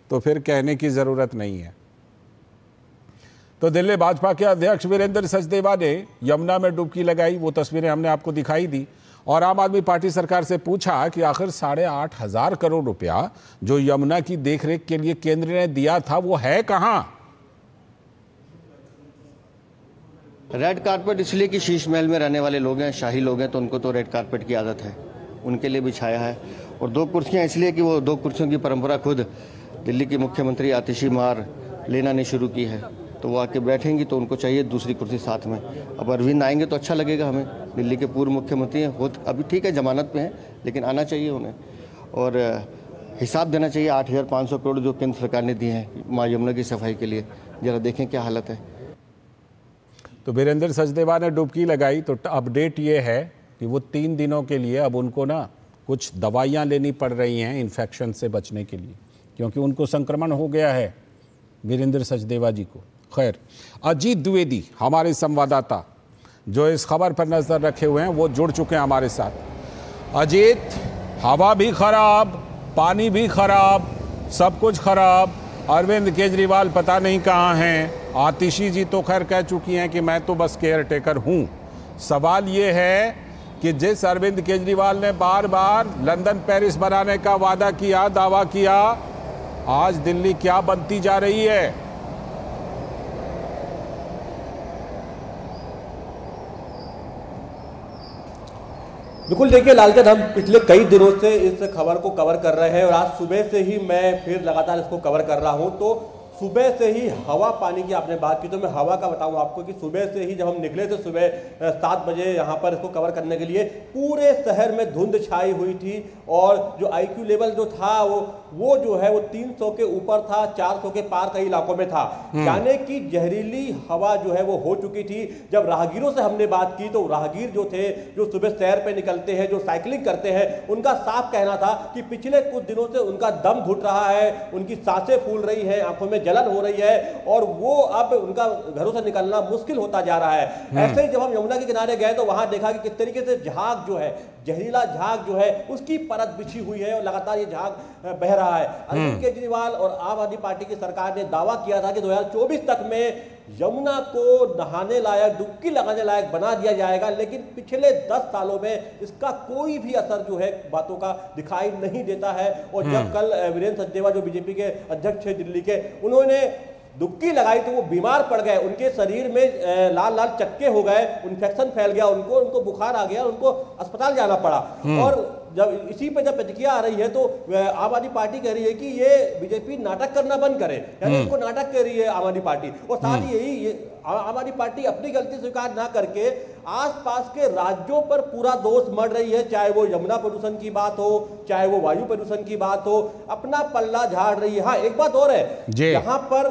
तो फिर कहने की ज़रूरत नहीं है। तो दिल्ली भाजपा के अध्यक्ष वीरेंद्र सचदेवा ने यमुना में डुबकी लगाई, वो तस्वीरें हमने आपको दिखाई दी। और आम आदमी पार्टी सरकार से पूछा कि आखिर साढ़े आठ हज़ार करोड़ रुपया जो यमुना की देखरेख के लिए केंद्र ने दिया था, वो है कहाँ? रेड कारपेट इसलिए कि शीश महल में रहने वाले लोग हैं, शाही लोग हैं तो उनको तो रेड कारपेट की आदत है। उनके लिए बिछाया है। और दो कुर्सियाँ इसलिए कि वो दो कुर्सियों की परंपरा खुद दिल्ली की मुख्यमंत्री आतिशी मार लेना ने शुरू की है। तो वो आके बैठेंगी तो उनको चाहिए दूसरी कुर्सी साथ में। अब अरविंद आएँगे तो अच्छा लगेगा हमें। दिल्ली के पूर्व मुख्यमंत्री हैं हो अभी ठीक है, जमानत पे हैं, लेकिन आना चाहिए उन्हें। और हिसाब देना चाहिए आठ हज़ार पाँच सौ करोड़ जो केंद्र सरकार ने दिए हैं माँ यमुना की सफ़ाई के लिए। ज़रा देखें क्या हालत है। तो वीरेंद्र सचदेवा ने डुबकी लगाई तो अपडेट ये है कि वो तीन दिनों के लिए अब उनको ना कुछ दवाइयाँ लेनी पड़ रही हैं इन्फेक्शन से बचने के लिए, क्योंकि उनको संक्रमण हो गया है वीरेंद्र सचदेवा जी को। खैर, अजीत द्विवेदी, हमारे संवाददाता, जो इस खबर पर नज़र रखे हुए हैं, वो जुड़ चुके हैं हमारे साथ। अजीत, हवा भी खराब, पानी भी खराब, सब कुछ खराब, अरविंद केजरीवाल पता नहीं कहाँ हैं। आतिशी जी तो खैर कह चुकी हैं कि मैं तो बस केयर टेकर हूँ। सवाल ये है कि जिस अरविंद केजरीवाल ने बार बार लंदन, पेरिस बनाने का वादा किया, दावा किया, आज दिल्ली क्या बनती जा रही है? बिल्कुल देखिए लालचंद, हम पिछले कई दिनों से इस खबर को कवर कर रहे हैं और आज सुबह से ही मैं फिर लगातार इसको कवर कर रहा हूँ। तो सुबह से ही हवा पानी की आपने बात की तो मैं हवा का बताऊँ आपको कि सुबह से ही जब हम निकले थे सुबह सात बजे यहाँ पर इसको कवर करने के लिए पूरे शहर में धुंध छाई हुई थी और जो आईक्यू लेवल जो था वो वो जो है वो 300 के ऊपर था 400 के पार कई इलाकों में था हम्म। यानी कि जहरीली हवा जो है वो हो चुकी थी जब राहगीरों से हमने बात की तो राहगीर जो थे जो सुबह सैर पे निकलते हैं जो साइकिलिंग करते हैं उनका साफ़ कहना था कि पिछले कुछ दिनों से उनका दम घुट रहा है उनकी साँसें फूल रही है आँखों में जलन हो रही है और वो अब उनका घरों से निकलना मुश्किल होता जा रहा है हम्म। ऐसे ही जब हम यमुना के किनारे गए तो वहाँ देखा कि किस तरीके से झाग जो है जहरीला झाग जो है उसकी परत बिछी हुई है और लगातार ये झाग बह रहा है अरविंद हम्म। केजरीवाल और आम आदमी पार्टी की सरकार ने दावा किया था कि 2024 तक में यमुना को नहाने लायक डुबकी लगाने लायक बना दिया जाएगा लेकिन पिछले 10 सालों में इसका कोई भी असर जो है बातों का दिखाई नहीं देता है और जब हम्म। कल वीरेंद्र सचदेवा जो बीजेपी के अध्यक्ष है दिल्ली के उन्होंने डुबकी लगाई तो वो बीमार पड़ गए उनके शरीर में लाल लाल चक्के हो गए इन्फेक्शन फैल गया उनको उनको बुखार आ गया उनको अस्पताल जाना पड़ा हम्म। और जब इसी पे जब प्रतिक्रिया आ रही है तो आम आदमी पार्टी कह रही है कि ये बीजेपी नाटक करना बंद करे यानी हम्म। इसको नाटक कह रही है आम आदमी पार्टी और साथ हम्म। ही यही आम आदमी पार्टी अपनी गलती स्वीकार ना करके आसपास के राज्यों पर पूरा दोष मर रही है चाहे वो यमुना प्रदूषण की बात हो चाहे वो वायु प्रदूषण की बात हो अपना पल्ला झाड़ रही है हाँ एक बात और है। यहाँ पर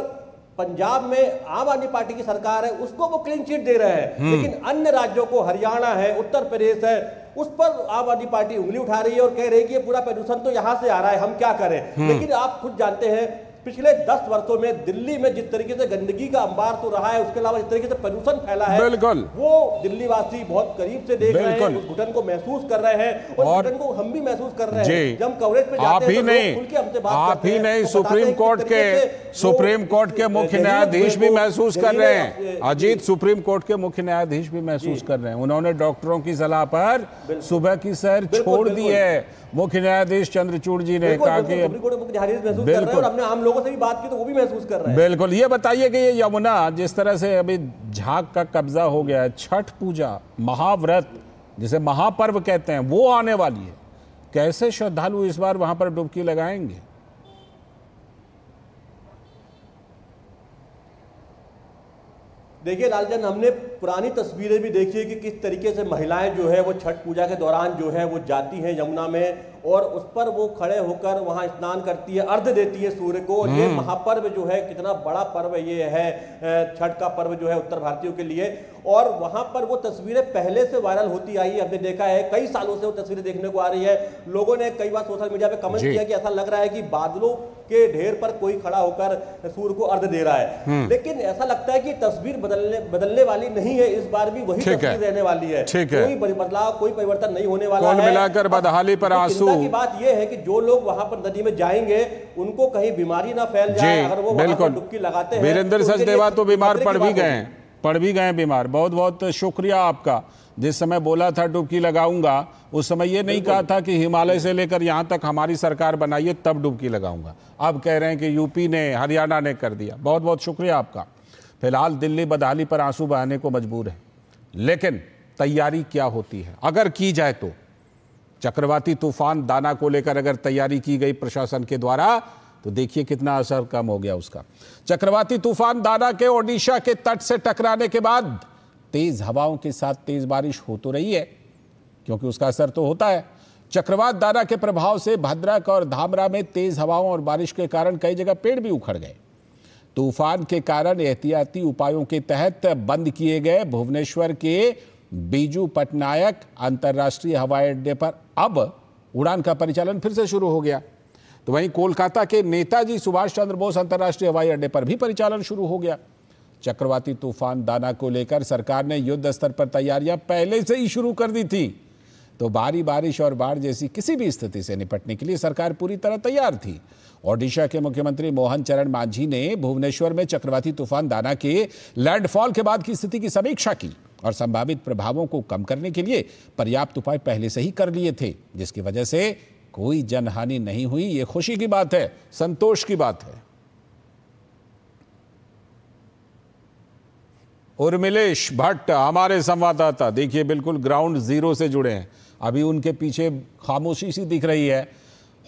पंजाब में आम आदमी पार्टी की सरकार है उसको वो क्लीन चिट दे रहे हैं हम्म। लेकिन अन्य राज्यों को हरियाणा है उत्तर प्रदेश है उस पर आम आदमी पार्टी उंगली उठा रही है और कह रही है कि पूरा प्रदूषण तो यहाँ से आ रहा है हम क्या करें हम्म। लेकिन आप खुद जानते हैं पिछले दस वर्षों में दिल्ली में जिस तरीके से गंदगी का अंबार तो रहा है उसके अलावा जिस तरीके से प्रदूषण फैला है बिल्कुल। वो दिल्ली वासी बहुत करीब से देख रहे हैं उस घुटन को महसूस कर रहे हैं और घुटन को हम भी महसूस कर रहे हैं। जब हम कवरेज पे जाते आप हैं तो नहीं खुल हमसे बात आप करते ही हैं नहीं सुप्रीम कोर्ट के सुप्रीम कोर्ट के मुख्य न्यायाधीश भी महसूस कर रहे हैं। अजीत सुप्रीम कोर्ट के मुख्य न्यायाधीश भी महसूस कर रहे हैं। उन्होंने डॉक्टरों की सलाह पर सुबह की सैर छोड़ दी है। मुख्य न्यायाधीश चंद्रचूड़ जी ने कहा कि हैं बिल्कुल। हमने आम लोगों से भी बात की तो वो भी महसूस कर रहे हैं। बिल्कुल ये बताइए कि ये यमुना जिस तरह से अभी झाक का कब्जा हो गया है छठ पूजा महाव्रत जिसे महापर्व कहते हैं वो आने वाली है। कैसे श्रद्धालु इस बार वहाँ पर डुबकी लगाएँगे? देखिए लालचंद, हमने पुरानी तस्वीरें भी देखी है कि किस तरीके से महिलाएँ जो है, वो छठ पूजा के दौरान जो है, वो जाती हैं यमुना में और उस पर वो खड़े होकर वहाँ स्नान करती है अर्ध देती है सूर्य को। ये हम्म। महापर्व जो है कितना बड़ा पर्व ये है छठ का पर्व जो है उत्तर भारतीयों के लिए। और वहाँ पर वो तस्वीरें पहले से वायरल होती आई है हमने देखा है कई सालों से वो तस्वीरें देखने को आ रही है। लोगों ने कई बार सोशल मीडिया पे कमेंट किया कि ऐसा लग रहा है कि बादलों के ढेर पर कोई खड़ा होकर सूर्य को अर्ध दे रहा है। हम्म। लेकिन ऐसा लगता है कि तस्वीर बदलने बदलने वाली नहीं है इस बार भी वही तस्वीर रहने वाली है। कोई बदलाव कोई परिवर्तन नहीं होने वाला है। मिलाकर बदहाली पर आँसू चिंता की बात यह है कि जो लोग वहाँ पर नदी में जाएँगे उनको कहीं बीमारी ना फैल जाए। अगर वो बिल्कुल। डुबकी लगाते हैं वीरेंद्र तो सचदेवा तो बीमार पड़ भी गए पड़ भी गए बीमार। बहुत बहुत शुक्रिया आपका। जिस समय बोला था डुबकी लगाऊँगा उस समय ये नहीं कहा था कि हिमालय से लेकर यहाँ तक हमारी सरकार बनाइए तब डुबकी लगाऊँगा। अब कह रहे हैं कि यूपी ने हरियाणा ने कर दिया। बहुत बहुत शुक्रिया आपका। फ़िलहाल दिल्ली बदहाली पर आँसू बहाने को मजबूर है। लेकिन तैयारी क्या होती है? अगर की जाए तो। चक्रवाती तूफ़ान दाना को लेकर अगर तैयारी की गई प्रशासन के द्वारा तो देखिए कितना असर कम हो गया उसका। चक्रवाती तूफ़ान दाना के ओडिशा के तट से टकराने के बाद तेज हवाओं के साथ तेज बारिश हो तो रही है, क्योंकि उसका असर तो होता है। चक्रवात दाना के प्रभाव से भद्रक और धामरा में तेज हवाओं और बारिश के कारण कई जगह पेड़ भी उखड़ गए। तूफ़ान के कारण एहतियाती उपायों के तहत बंद किए गए भुवनेश्वर के बीजू पटनायक अंतर्राष्ट्रीय हवाई अड्डे पर अब उड़ान का परिचालन फिर से शुरू हो गया। तो वहीं कोलकाता के नेताजी सुभाष चंद्र बोस अंतर्राष्ट्रीय हवाई अड्डे पर भी परिचालन शुरू हो गया। चक्रवाती तूफ़ान दाना को लेकर सरकार ने युद्ध स्तर पर तैयारियाँ पहले से ही शुरू कर दी थी। तो भारी बारिश और बाढ़ जैसी किसी भी स्थिति से निपटने के लिए सरकार पूरी तरह तैयार थी। ओडिशा के मुख्यमंत्री मोहन चरण मांझी ने भुवनेश्वर में चक्रवाती तूफ़ान दाना के लैंडफॉल के बाद की स्थिति की समीक्षा की। और संभावित प्रभावों को कम करने के लिए पर्याप्त उपाय पहले से ही कर लिए थे, जिसकी वजह से कोई जनहानि नहीं हुई। ये खुशी की बात है, संतोष की बात है। उर्मिलेश भट्ट, हमारे संवाददाता, देखिए बिल्कुल ग्राउंड ज़ीरो से जुड़े हैं। अभी उनके पीछे खामोशी सी दिख रही है।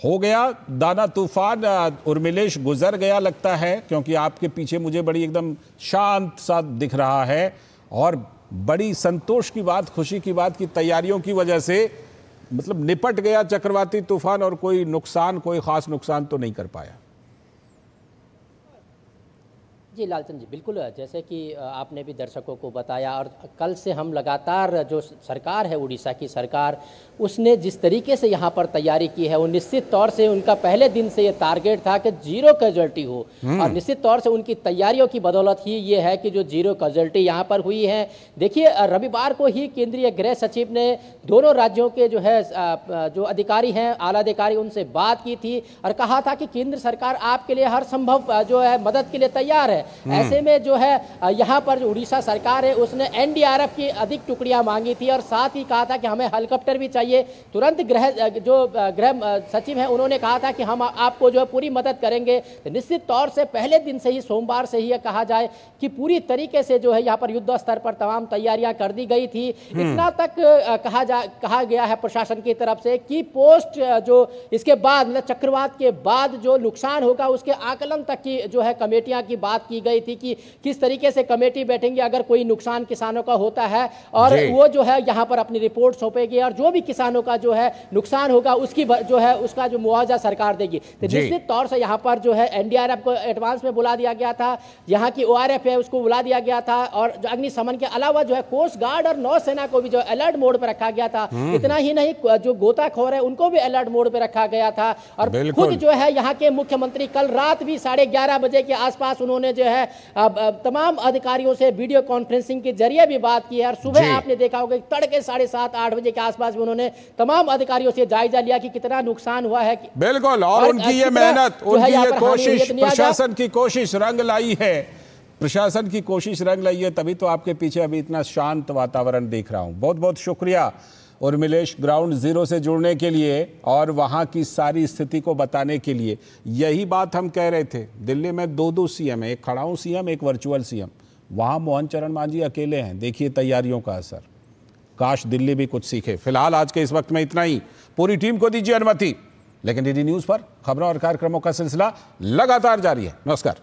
हो गया दाना तूफ़ान, उर्मिलेश गुजर गया लगता है, क्योंकि आपके पीछे मुझे बड़ी एकदम शांत सा दिख रहा है। और बड़ी संतोष की बात, खुशी की बात की तैयारियों की वजह से मतलब निपट गया चक्रवाती तूफ़ान और कोई नुकसान, कोई खास नुकसान तो नहीं कर पाया। जी लालचंद जी बिल्कुल जैसे कि आपने भी दर्शकों को बताया और कल से हम लगातार जो सरकार है उड़ीसा की सरकार उसने जिस तरीके से यहाँ पर तैयारी की है वो निश्चित तौर से उनका पहले दिन से ये टारगेट था कि ज़ीरो कैजुअल्टी हो। और निश्चित तौर से उनकी तैयारियों की बदौलत ही ये है कि जो ज़ीरो कैजुअल्टी यहाँ पर हुई है। देखिए रविवार को ही केंद्रीय गृह सचिव ने दोनों राज्यों के जो है जो अधिकारी हैं आला अधिकारी उनसे बात की थी और कहा था कि केंद्र सरकार आपके लिए हर संभव जो है मदद के लिए तैयार है। ऐसे में जो है यहाँ पर जो उड़ीसा सरकार है उसने एनडीआरएफ की अधिक टुकड़ियाँ मांगी थी और साथ ही कहा था कि हमें हेलीकॉप्टर भी चाहिए। तुरंत गृह जो गृह सचिव है उन्होंने कहा था कि हम आपको जो है पूरी मदद करेंगे। तो निश्चित तौर से पहले दिन से ही सोमवार से ही कहा जाए कि पूरी तरीके से जो है यहाँ पर युद्ध स्तर पर तमाम तैयारियाँ कर दी गई थी। हम्म। इतना तक कहा जा कहा गया है प्रशासन की तरफ़ से कि पोस्ट जो इसके बाद मतलब चक्रवात के बाद जो नुकसान होगा उसके आकलन तक की जो है कमेटियाँ की बात की गई थी कि किस तरीके से कमेटी बैठेंगे अगर कोई नुकसान किसानों का होता है और वो जो है यहाँ पर अपनी रिपोर्ट सौंपेगी और जो भी किसानों का जो है नुकसान होगा उसकी जो है उसका जो मुआवजा सरकार देगी। तो निश्चित तौर से यहाँ पर जो है एनडीआरएफ को एडवांस में बुला दिया गया था यहाँ की ओ है उसको बुला दिया गया था और जो अग्निशमन के अलावा जो है कोस्ट गार्ड और नौसेना को भी जो अलर्ट मोड पर रखा गया था। हम्म। इतना ही नहीं जो गोताखोर है उनको भी अलर्ट मोड पर रखा गया था और खुद जो है यहाँ के मुख्यमंत्री कल रात भी साढ़े ग्यारह बजे के आसपास उन्होंने जो है। तमाम अधिकारियों से वीडियो कॉन्फ्रेंसिंग के ज़रिए भी बात की है और सुबह आपने देखा होगा तड़के साढ़े सात आठ बजे के आसपास भी उन्होंने तमाम अधिकारियों से जायजा लिया कि कितना नुकसान हुआ है बिल्कुल और उनकी ये मेहनत उनकी ये कोशिश प्रशासन की कोशिश रंग लाई है। प्रशासन की कोशिश रंग लाई है तभी तो आपके पीछे अभी इतना शांत वातावरण देख रहा हूँ। बहुत बहुत शुक्रिया। और मिलेश ग्राउंड ज़ीरो से जुड़ने के लिए और वहाँ की सारी स्थिति को बताने के लिए। यही बात हम कह रहे थे। दिल्ली में दो दो सीएम है, एक खड़ाऊ सीएम, एक वर्चुअल सीएम। वहाँ मोहन चरण मांझी अकेले हैं। देखिए तैयारियों का असर। काश दिल्ली भी कुछ सीखे। फ़िलहाल आज के इस वक्त में इतना ही। पूरी टीम को दीजिए अनुमति। लेकिन डी न्यूज़ पर खबरों और कार्यक्रमों का सिलसिला लगातार जारी है। नमस्कार।